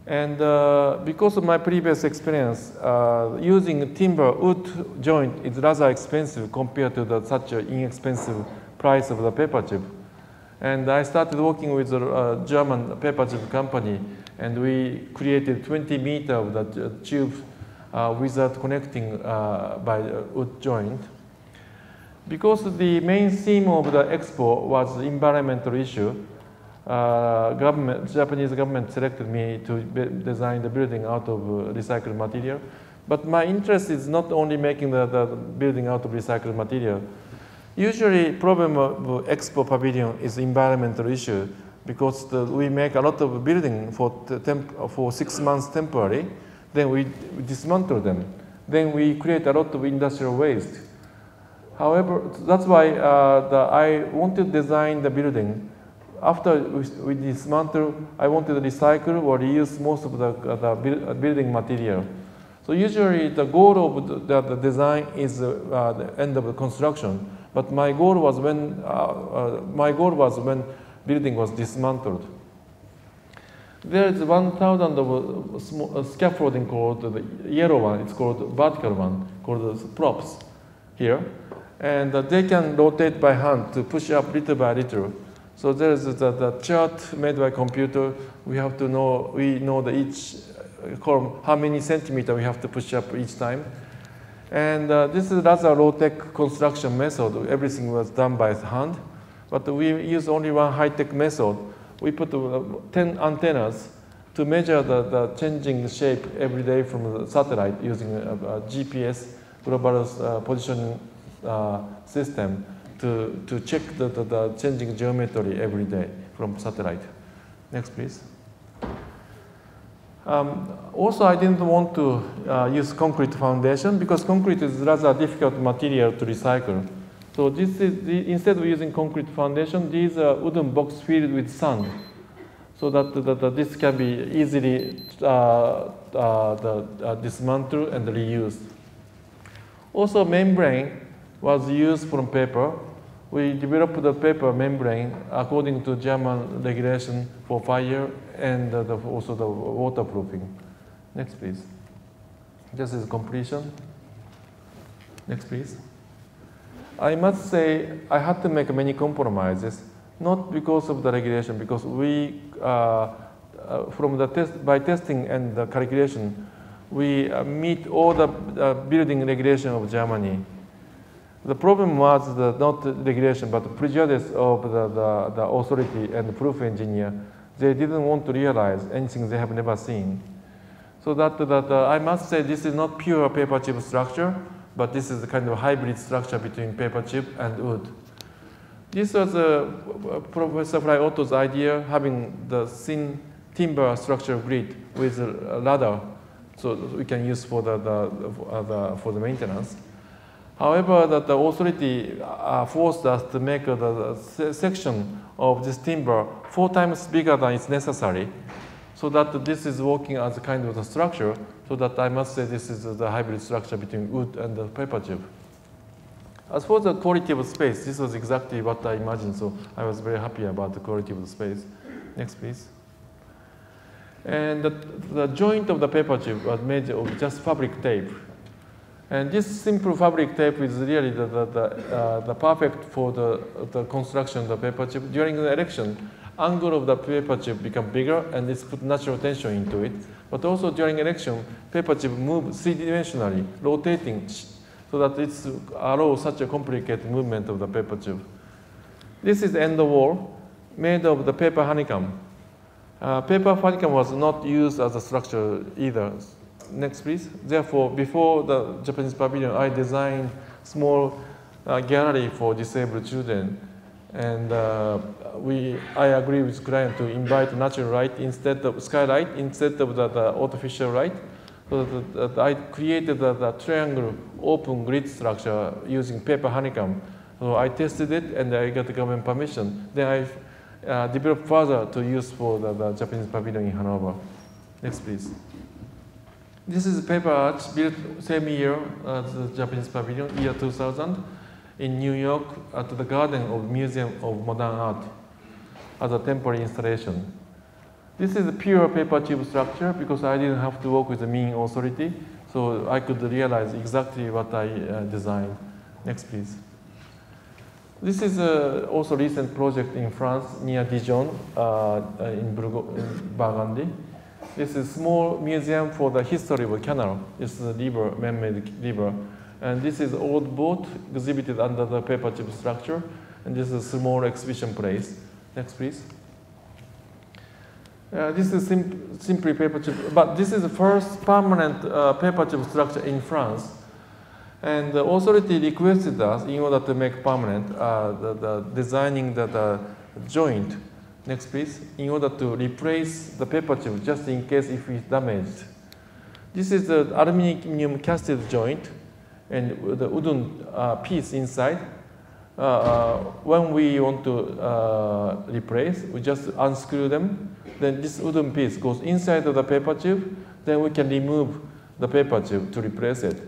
And uh, because of my previous experience, uh, using timber wood joint is rather expensive compared to the, such an inexpensive price of the paper chip. And I started working with a uh, German paper chip company and we created 20 meter of the tube uh, without connecting uh, by wood joint. Because the main theme of the expo was environmental issue, uh, government, Japanese government selected me to design the building out of uh, recycled material. But my interest is not only making the, the building out of recycled material. Usually problem of expo pavilion is environmental issue because the, we make a lot of building for, for six months temporary, then we, dismantle them. Then we create a lot of industrial waste. However, that's why uh, the, I want to design the building. After we, we, dismantle, I want to recycle or reuse most of the, uh, the building material. So usually the goal of the, the design is uh, the end of the construction. But my goal was when uh, uh, my goal was when building was dismantled. There is 1,000 of a, scaffolding called the yellow one, it's called vertical one, called the props here. And uh, they can rotate by hand to push up little by little. So there is the, the chart made by computer. We have to know, we know the each column, how many centimeter we have to push up each time. And uh, this is rather low-tech construction method. Everything was done by hand. But we use only one high-tech method. We put uh, 10 antennas to measure the, the changing shape every day from the satellite using a, a GPS, global uh, positioning uh, system, to, to check the, the, the, changing geometry every day from satellite. Next, please. Um, also, I didn't want to uh, use concrete foundation because concrete is rather difficult material to recycle. So this is the, instead of using concrete foundation, these are wooden box filled with sand, so that, that, that this can be easily uh, uh, the, uh, dismantled and reused. Also, membrane was used from paper. We developed the paper membrane according to German regulation for fire and the, also the waterproofing. Next, please. This is completion. Next, please. I must say I had to make many compromises, not because of the regulation, because we, uh, uh, from the test, by testing and the calculation, we uh, meet all the uh, building regulation of Germany. The problem was the, not regulation, but the prejudice of the, the, the authority and the proof engineer. They didn't want to realize anything they have never seen. So that, that uh, I must say this is not pure paper chip structure but this is a kind of hybrid structure between paper chip and wood. This was uh, Professor Frei Otto's idea, having the thin timber structure grid with a ladder, so we can use for the, the, uh, the for the maintenance. However, the, the authority uh, forced us to make the, the section of this timber four times bigger than is necessary, so that this is working as a kind of a structure, so that I must say this is the hybrid structure between wood and the paper chip. As for the quality of space, this was exactly what I imagined, so I was very happy about the quality of the space. Next, please. And the, the joint of the paper chip was made of just fabric tape. And this simple fabric tape is really the, the, the, uh, the perfect for the, the construction of the paper chip. During the erection, angle of the paper chip become bigger and it's put natural tension into it. But also during erection, paper chip move three-dimensionally, rotating, so that it's allow such a complicated movement of the paper chip. This is end wall made of the paper honeycomb. Uh, paper honeycomb was not used as a structure either. Next, please. Therefore, before the Japanese pavilion, I designed small uh, gallery for disabled children. And uh, we, I agree with client to invite natural light instead of skylight instead of the, the artificial light. So that, that I created the, the, triangle open grid structure using paper honeycomb. So I tested it and I got the government permission. Then I uh, developed further to use for the, the Japanese pavilion in Hanover. Next, please. This is a paper arch built same year as the Japanese pavilion, year 2000, in New York at the Garden of Museum of Modern Art as a temporary installation. This is a pure paper tube structure because I didn't have to work with the Ming authority, so I could realize exactly what I uh, designed. Next, please. This is uh, also recent project in France near Dijon uh, in, in Burgundy. This is a small museum for the history of canal. It's a river, man-made river. And this is old boat exhibited under the paper chip structure. And this is a small exhibition place. Next, please. Uh, this is sim simply paper chip, but this is the first permanent uh, paper chip structure in France. And the authority requested us, in order to make permanent, uh, the, the designing the, the joint Next, please. In order to replace the paper chip, just in case if it's damaged. This is the aluminum casted joint and the wooden uh, piece inside. Uh, uh, when we want to uh, replace, we just unscrew them. Then this wooden piece goes inside of the paper tube. Then we can remove the paper tube to replace it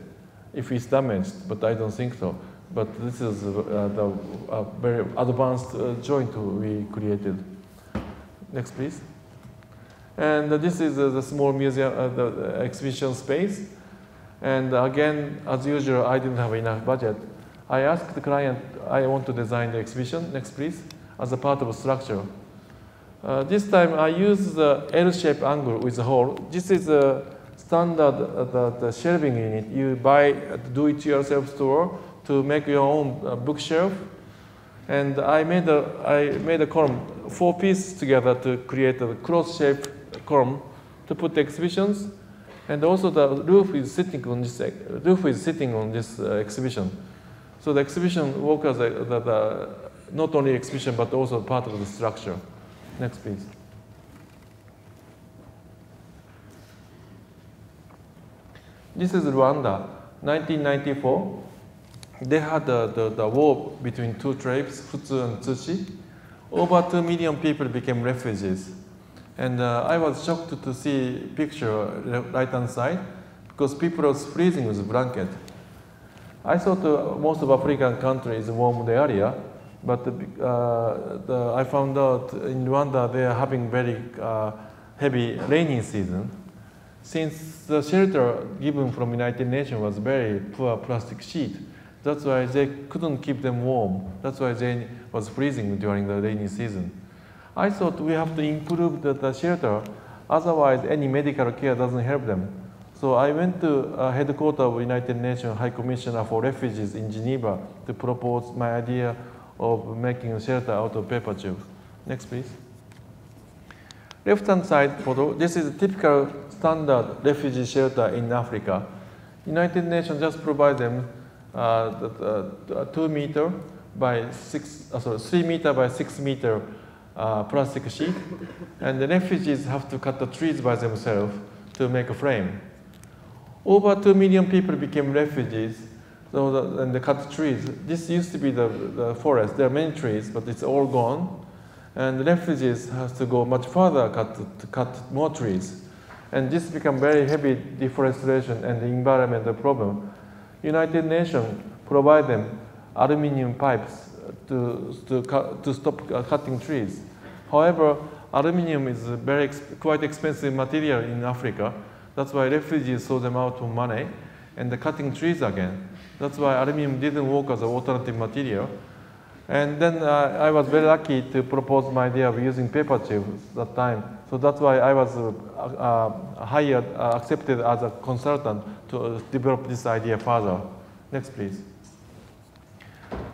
if it's damaged, but I don't think so. But this is uh, the very advanced joint we created. Next, please. And this is the small museum, the exhibition space. And again, as usual, I didn't have enough budget. I asked the client, I want to design the exhibition, next please, as a part of a structure. Uh, this time I use the L-shaped angle with the hole. This is a standard uh, the, the shelving unit. You buy at do-it-yourself store to make your own uh, bookshelf and I made a, I made a column, four pieces together to create a cross-shaped column to put the exhibitions. And also the roof is sitting on this, roof is sitting on this uh, exhibition. So the exhibition workers, uh, the, the, not only exhibition, but also part of the structure. Next, please. This is Rwanda, 1994 they had the, the, the, war between two tribes, Hutu and Tutsi. Over 2 million people became refugees. And uh, I was shocked to see picture right hand side because people was freezing with blanket. I thought uh, most of African countries warm the area, but uh, the, I found out in Rwanda they are having very uh, heavy rainy season. Since the shelter given from United Nations was very poor plastic sheet, that's why they couldn't keep them warm. That's why they was freezing during the rainy season. I thought we have to improve the, the shelter, otherwise any medical care doesn't help them. So I went to uh, headquarters of United Nations High Commissioner for Refugees in Geneva to propose my idea of making a shelter out of paper tubes. Next, please. Left-hand side photo. This is a typical standard refugee shelter in Africa. United Nations just provide them uh, uh, two meter by six, uh, sorry, three meter by six meter uh, plastic sheet, and the refugees have to cut the trees by themselves to make a frame. Over two million people became refugees, so the, and they cut trees. This used to be the, the forest. There are many trees, but it's all gone. And the refugees have to go much further cut, to cut more trees. And this become very heavy deforestation and environmental problem. United Nations provide them aluminum pipes to, to, to stop cutting trees. However, aluminum is very quite expensive material in Africa. That's why refugees sold them out for money. and they cutting trees again. That's why aluminum didn't work as an alternative material. And then uh, I was very lucky to propose my idea of using paper tube that time. So that's why I was uh, uh, hired, uh, accepted as a consultant to uh, develop this idea further. Next, please.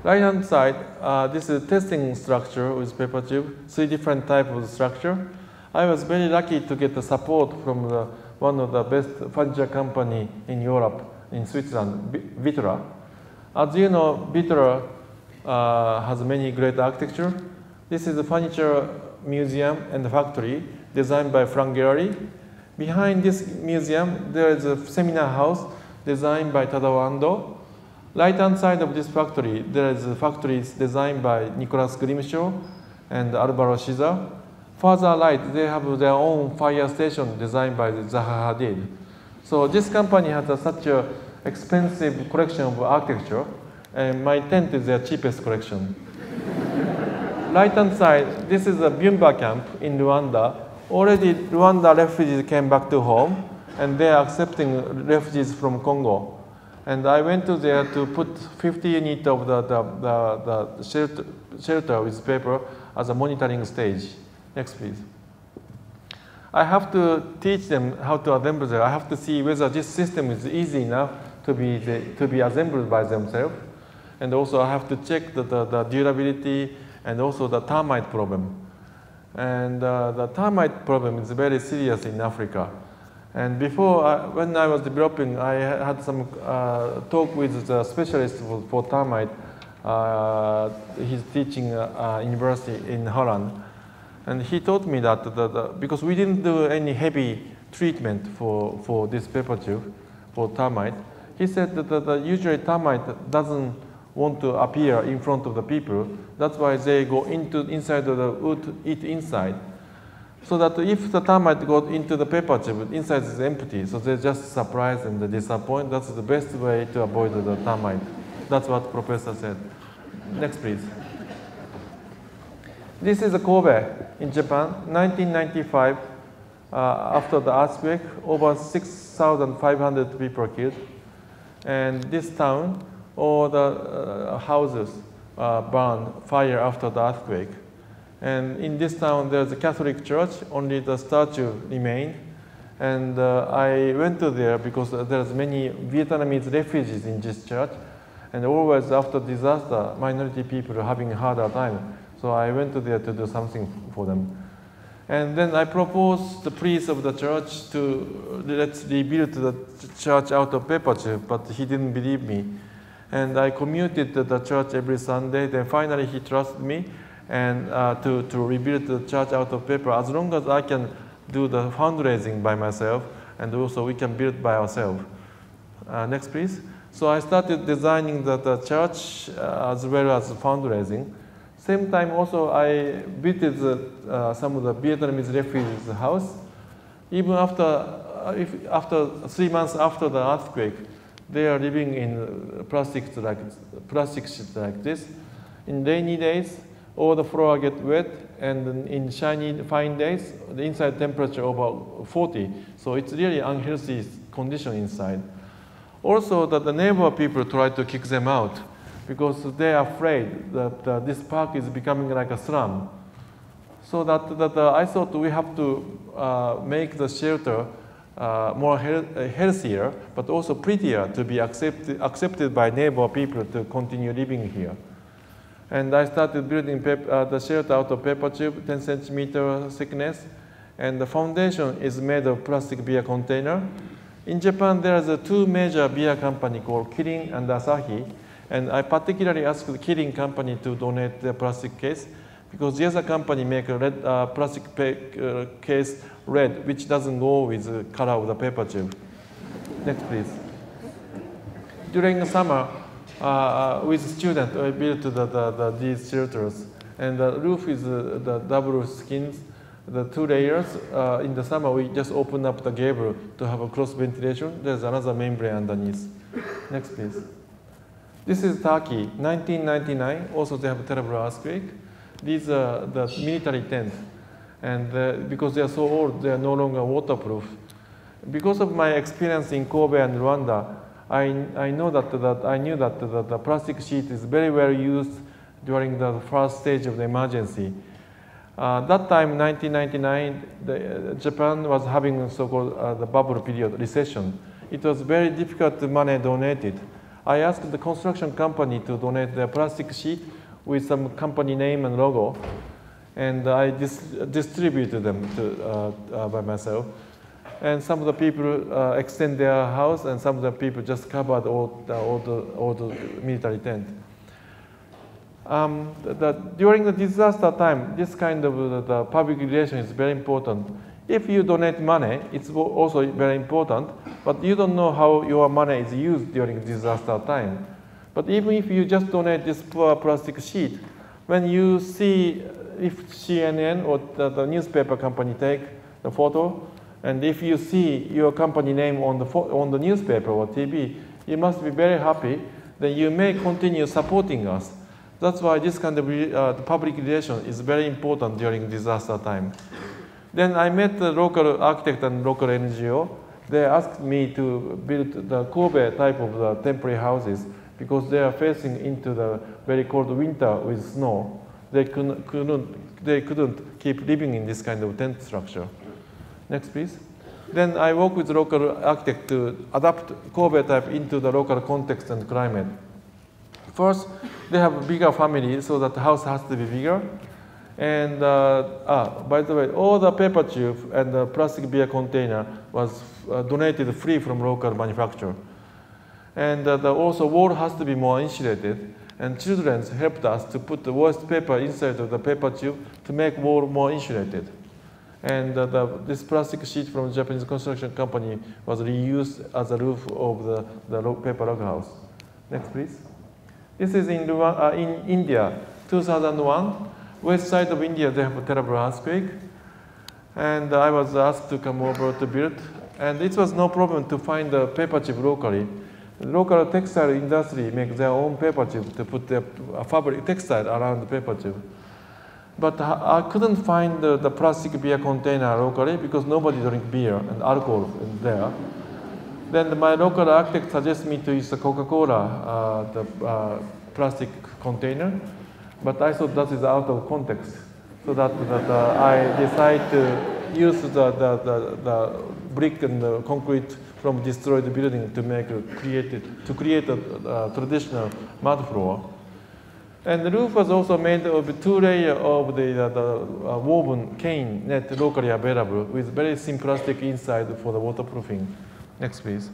Right hand side, uh, this is a testing structure with paper tube, three different types of structure. I was very lucky to get the support from the, one of the best furniture company in Europe, in Switzerland, Vitra. As you know, Vitra uh, has many great architecture. This is a furniture museum and factory designed by Frank Gehry. Behind this museum, there is a seminar house designed by Tadao Ando. Right hand side of this factory, there is a factory designed by Nicholas Grimshaw and Alvaro Siza. Further right, they have their own fire station designed by Zaha Hadid. So this company has a, such an expensive collection of architecture, and my tent is their cheapest collection. right hand side, this is a Byumba camp in Rwanda. Already Rwanda refugees came back to home, and they are accepting refugees from Congo. And I went to there to put 50 units of the, the, the, the shelter, shelter with paper as a monitoring stage. Next, please. I have to teach them how to assemble them. I have to see whether this system is easy enough to be, the, to be assembled by themselves. And also I have to check the, the, the durability and also the termite problem. And uh, the termite problem is very serious in Africa. And before, I, when I was developing, I had some uh, talk with the specialist for, for termite. Uh, he's teaching uh, university in Holland. And he told me that because we didn't do any heavy treatment for, for this paper tube, for termite, he said that the, the usually termite doesn't want to appear in front of the people. That's why they go into inside of the wood, eat inside. So that if the termite got into the paper tube, inside is empty, so they're just surprise and disappoint. That's the best way to avoid the termite. That's what professor said. Next, please. This is a Kobe in Japan, 1995. Uh, after the earthquake, over 6,500 people killed. And this town, all the uh, houses uh, burned fire after the earthquake. And in this town, there's a Catholic church, only the statue remained. And uh, I went to there because there's many Vietnamese refugees in this church. And always after disaster, minority people are having harder time. So I went to there to do something for them. And then I proposed the priest of the church to let's rebuild the church out of paper but he didn't believe me. And I commuted to the church every Sunday. Then finally he trusted me and uh, to, to rebuild the church out of paper as long as I can do the fundraising by myself and also we can build by ourselves. Uh, next, please. So I started designing the, the church uh, as well as fundraising. Same time also I visited uh, some of the Vietnamese refugees' house. Even after, uh, if, after three months after the earthquake, they are living in plastics like, plastics like this. In rainy days, all the floor get wet, and in shiny, fine days, the inside temperature over 40. So it's really unhealthy condition inside. Also, that the neighbor people try to kick them out because they are afraid that uh, this park is becoming like a slum. So that, that uh, I thought we have to uh, make the shelter uh, more he uh, healthier, but also prettier to be accepted, accepted by neighbor people to continue living here. And I started building uh, the shelter out of paper tube, 10 centimeter thickness. And the foundation is made of plastic beer container. In Japan, there are two major beer company called Kirin and Asahi. And I particularly asked the Kirin company to donate the plastic case because the other company make a red, uh, plastic uh, case red, which doesn't go with the color of the paper tube. Next, please. During the summer, with students, I built the, the, the, these shelters. And the roof is uh, the double skins, the two layers. Uh, in the summer, we just open up the gable to have a cross ventilation. There's another membrane underneath. Next, please. This is Turkey, 1999. Also, they have a terrible earthquake. These are the military tents. And uh, because they are so old, they are no longer waterproof. Because of my experience in Kobe and Rwanda, I, I know that, that I knew that the, the plastic sheet is very well used during the first stage of the emergency. Uh, that time, 1999, the, uh, Japan was having so-called uh, the bubble period recession. It was very difficult to money donated. I asked the construction company to donate the plastic sheet with some company name and logo, and I dis distributed them to, uh, uh, by myself. And some of the people uh, extend their house, and some of the people just covered all the, all the, all the military tent. Um, the, the, during the disaster time, this kind of the, public relation is very important. If you donate money, it's also very important, but you don't know how your money is used during disaster time. But even if you just donate this poor plastic sheet, when you see if CNN or the newspaper company take the photo, and if you see your company name on the, on the newspaper or TV, you must be very happy. Then you may continue supporting us. That's why this kind of uh, public relation is very important during disaster time. Then I met the local architect and local NGO. They asked me to build the Kobe type of the temporary houses because they are facing into the very cold winter with snow. They couldn't, couldn't, they couldn't keep living in this kind of tent structure. Next, please. Then I work with local architect to adapt Kobe type into the local context and climate. First, they have bigger family, so that the house has to be bigger. And uh, ah, by the way, all the paper tube and the plastic beer container was uh, donated free from local manufacturer. And uh, the also wall has to be more insulated. And children helped us to put the waste paper inside of the paper tube to make wall more insulated. And uh, the, this plastic sheet from Japanese construction company was reused as a roof of the, the paper log house. Next, please. This is in, uh, in India, 2001. West side of India, they have a terrible earthquake. And I was asked to come over to build. And it was no problem to find the paper chip locally. Local textile industry makes their own paper chip to put their fabric textile around the paper chip. But I couldn't find the, the plastic beer container locally because nobody drink beer and alcohol there. Then my local architect suggested me to use the Coca-Cola, uh, the uh, plastic container. But I thought that is out of context. So that, that uh, I decided to use the, the, the, the, brick and the concrete from destroyed building to make a created, to create a, a traditional mud floor. And the roof was also made of two layers of the, uh, the uh, woven cane net locally available with very simplistic inside for the waterproofing. Next, please.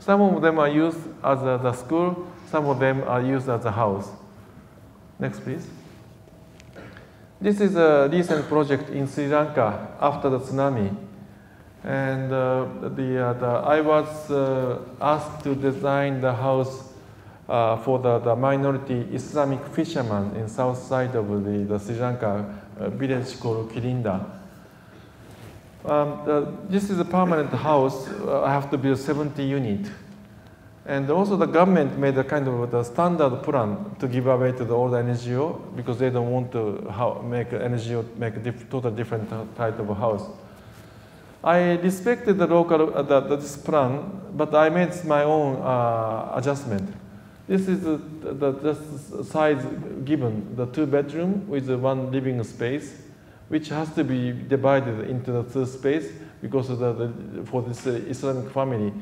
Some of them are used as the school, some of them are used as a house. Next, please. This is a recent project in Sri Lanka after the tsunami. And uh, the, uh, the, I was uh, asked to design the house uh, for the, the minority Islamic fishermen in south side of the, the Sri Lanka uh, village called Kirinda. Um, the, this is a permanent house. Uh, I have to build 70 units. And also the government made a kind of the standard plan to give away to the old NGO because they don't want to make NGO make a diff totally different type of a house. I respected the local uh, the, this plan, but I made my own uh, adjustment. This is the, the, the size given, the two bedroom with one living space, which has to be divided into the two space because of the, for this uh, Islamic family.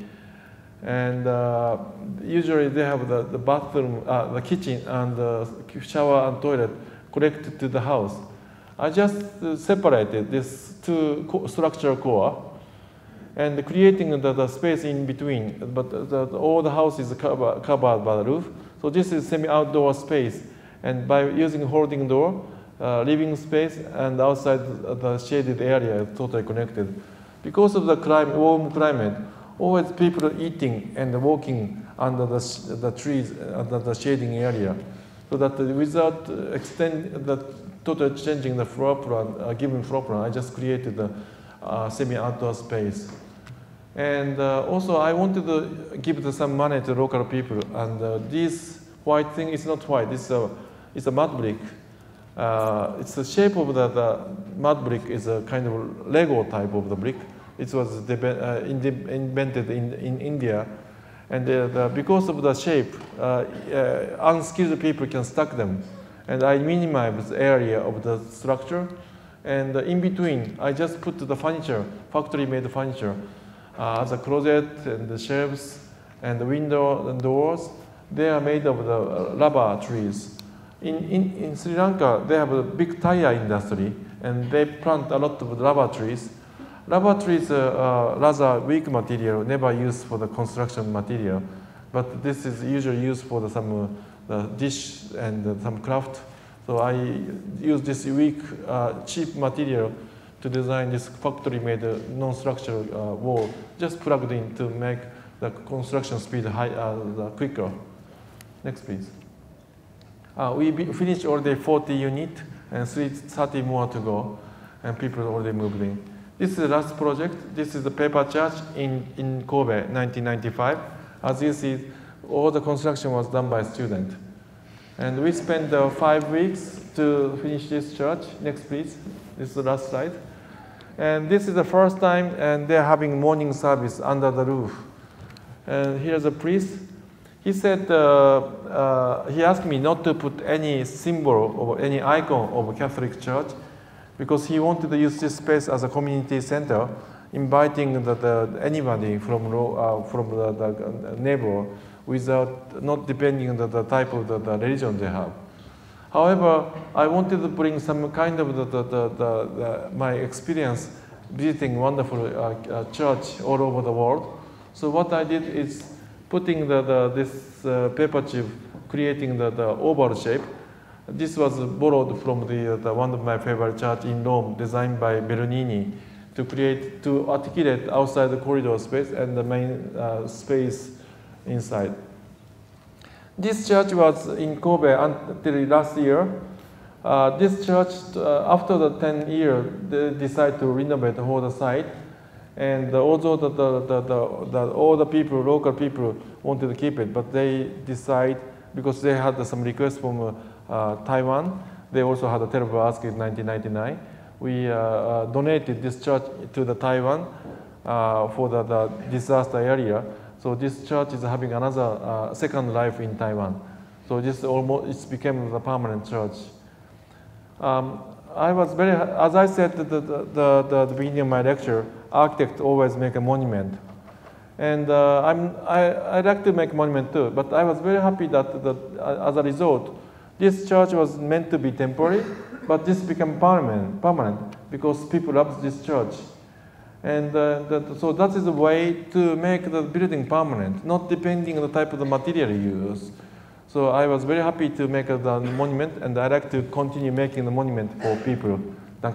And uh, usually they have the, the bathroom, uh, the kitchen, and the shower and toilet connected to the house. I just uh, separated this two structural core and creating the, the, space in between. But the, the, all the house is cover, covered by the roof. So this is semi-outdoor space. And by using holding door, uh, living space and outside the shaded area is totally connected. Because of the warm climate, always people eating and walking under the, the trees, under the shading area. So that without extend, the total changing the floor plan, uh, given floor plan, I just created uh, semi-outdoor space. And uh, also I wanted to give some money to local people. And uh, this white thing is not white, it's a, it's a mud brick. Uh, it's the shape of the, the mud brick is a kind of Lego type of the brick. It was uh, invented in, in India. And uh, the, because of the shape, uh, uh, unskilled people can stack them. And I minimize the area of the structure. And in between, I just put the furniture, factory-made furniture, uh, a closet and the shelves and the window and doors. They are made of the rubber trees. In, in, in Sri Lanka, they have a big tire industry, and they plant a lot of rubber trees. Rubber trees are uh, rather weak material, never used for the construction material, but this is usually used for the, some uh, the dish and uh, some craft. So I use this weak, uh, cheap material to design this factory-made uh, non-structural uh, wall, just plugged in to make the construction speed high, quicker. Next, please. we finished already 40 units and 30 more to go, and people already moved in. This is the last project. This is the paper church in, in Kobe, 1995. As you see, all the construction was done by students. And we spent uh, five weeks to finish this church. Next, please. This is the last slide. And this is the first time, and they're having morning service under the roof. And here's a priest. He said, uh, uh, he asked me not to put any symbol or any icon of a Catholic Church because he wanted to use this space as a community center, inviting the, the, anybody from, uh, from the, the, neighbor without not depending on the, the type of the, the, religion they have. However, I wanted to bring some kind of the, the, my experience visiting wonderful uh, uh, church all over the world. So what I did is putting the, this uh, paper chip, creating the, the oval shape, this was borrowed from the, the, one of my favorite church in Rome, designed by Bernini, to create, to articulate outside the corridor space and the main uh, space inside. This church was in Kobe until last year. Uh, this church, uh, after the 10 years, they decided to renovate the whole site. And although the, the, the, the, all the people, local people, wanted to keep it, but they decide because they had some requests from uh, uh, Taiwan. They also had a terrible earthquake in 1999. We uh, uh, donated this church to the Taiwan for the, the, disaster area. So this church is having another second life in Taiwan. So this almost it became the permanent church. Um, I was very, as I said at the, the, the, the, beginning of my lecture, architects always make a monument. And uh, I'm, I, I like to make monument too, but I was very happy that, that as a result, this church was meant to be temporary, but this became permanent, permanent because people love this church. And uh, that, so that is a way to make the building permanent, not depending on the type of the material you use. So I was very happy to make the monument, and I like to continue making the monument for people. I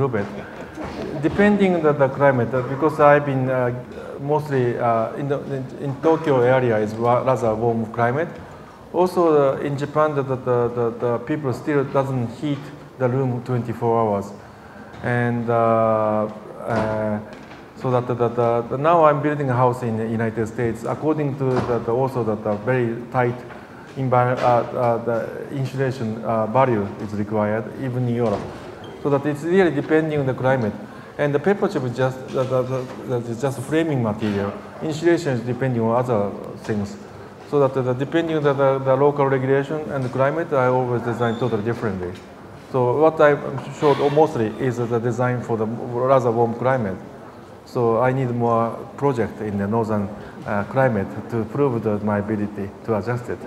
it. Depending on the, the climate, uh, because I've been uh, mostly uh, in, the, in, in, Tokyo area is rather warm climate. Also in Japan, the, the, the, the, people still doesn't heat the room 24 hours. And so that the, the, now I'm building a house in the United States according to the also that the very tight uh, uh, the insulation uh, value is required, even in Europe. So that it's really depending on the climate. And the paper chip is just, the, the, the, just framing material. Insulation is depending on other things. So that the, depending on the, the, the, local regulation and the climate, I always design totally differently. So what I showed mostly is the design for the rather warm climate. So I need more project in the northern uh, climate to prove the, my ability to adjust it.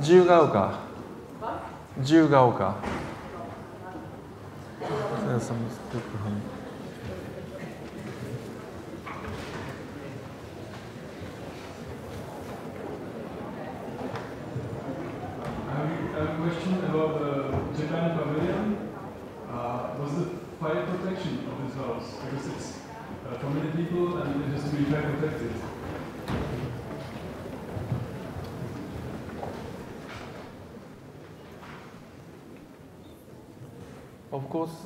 自由が丘。自由が丘。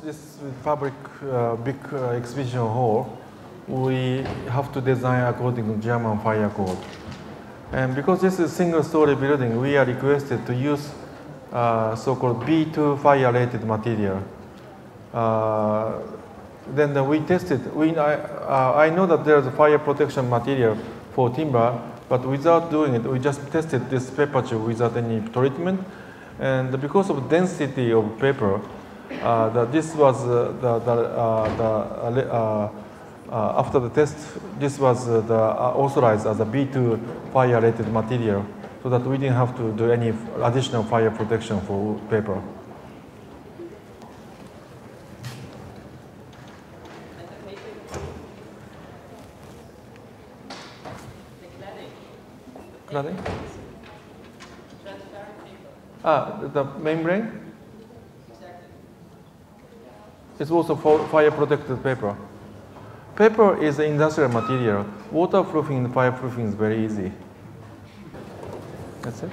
This public uh, big uh, exhibition hall, we have to design according to German fire code. And because this is a single-story building, we are requested to use uh, so-called B2 fire-rated material. Uh, then the- we tested. We, I, uh, I know that there is a fire protection material for timber, but without doing it, we just tested this paper tube without any treatment. And because of density of paper, the, this was uh, the, the, uh, the uh, uh, uh, after the test, this was uh, the, uh, authorized as a B2 fire-rated material, so that we didn't have to do any additional fire protection for paper. Cladding? Ah, the membrane? It's also fire protected paper. Paper is an industrial material. Waterproofing and fireproofing is very easy. That's it.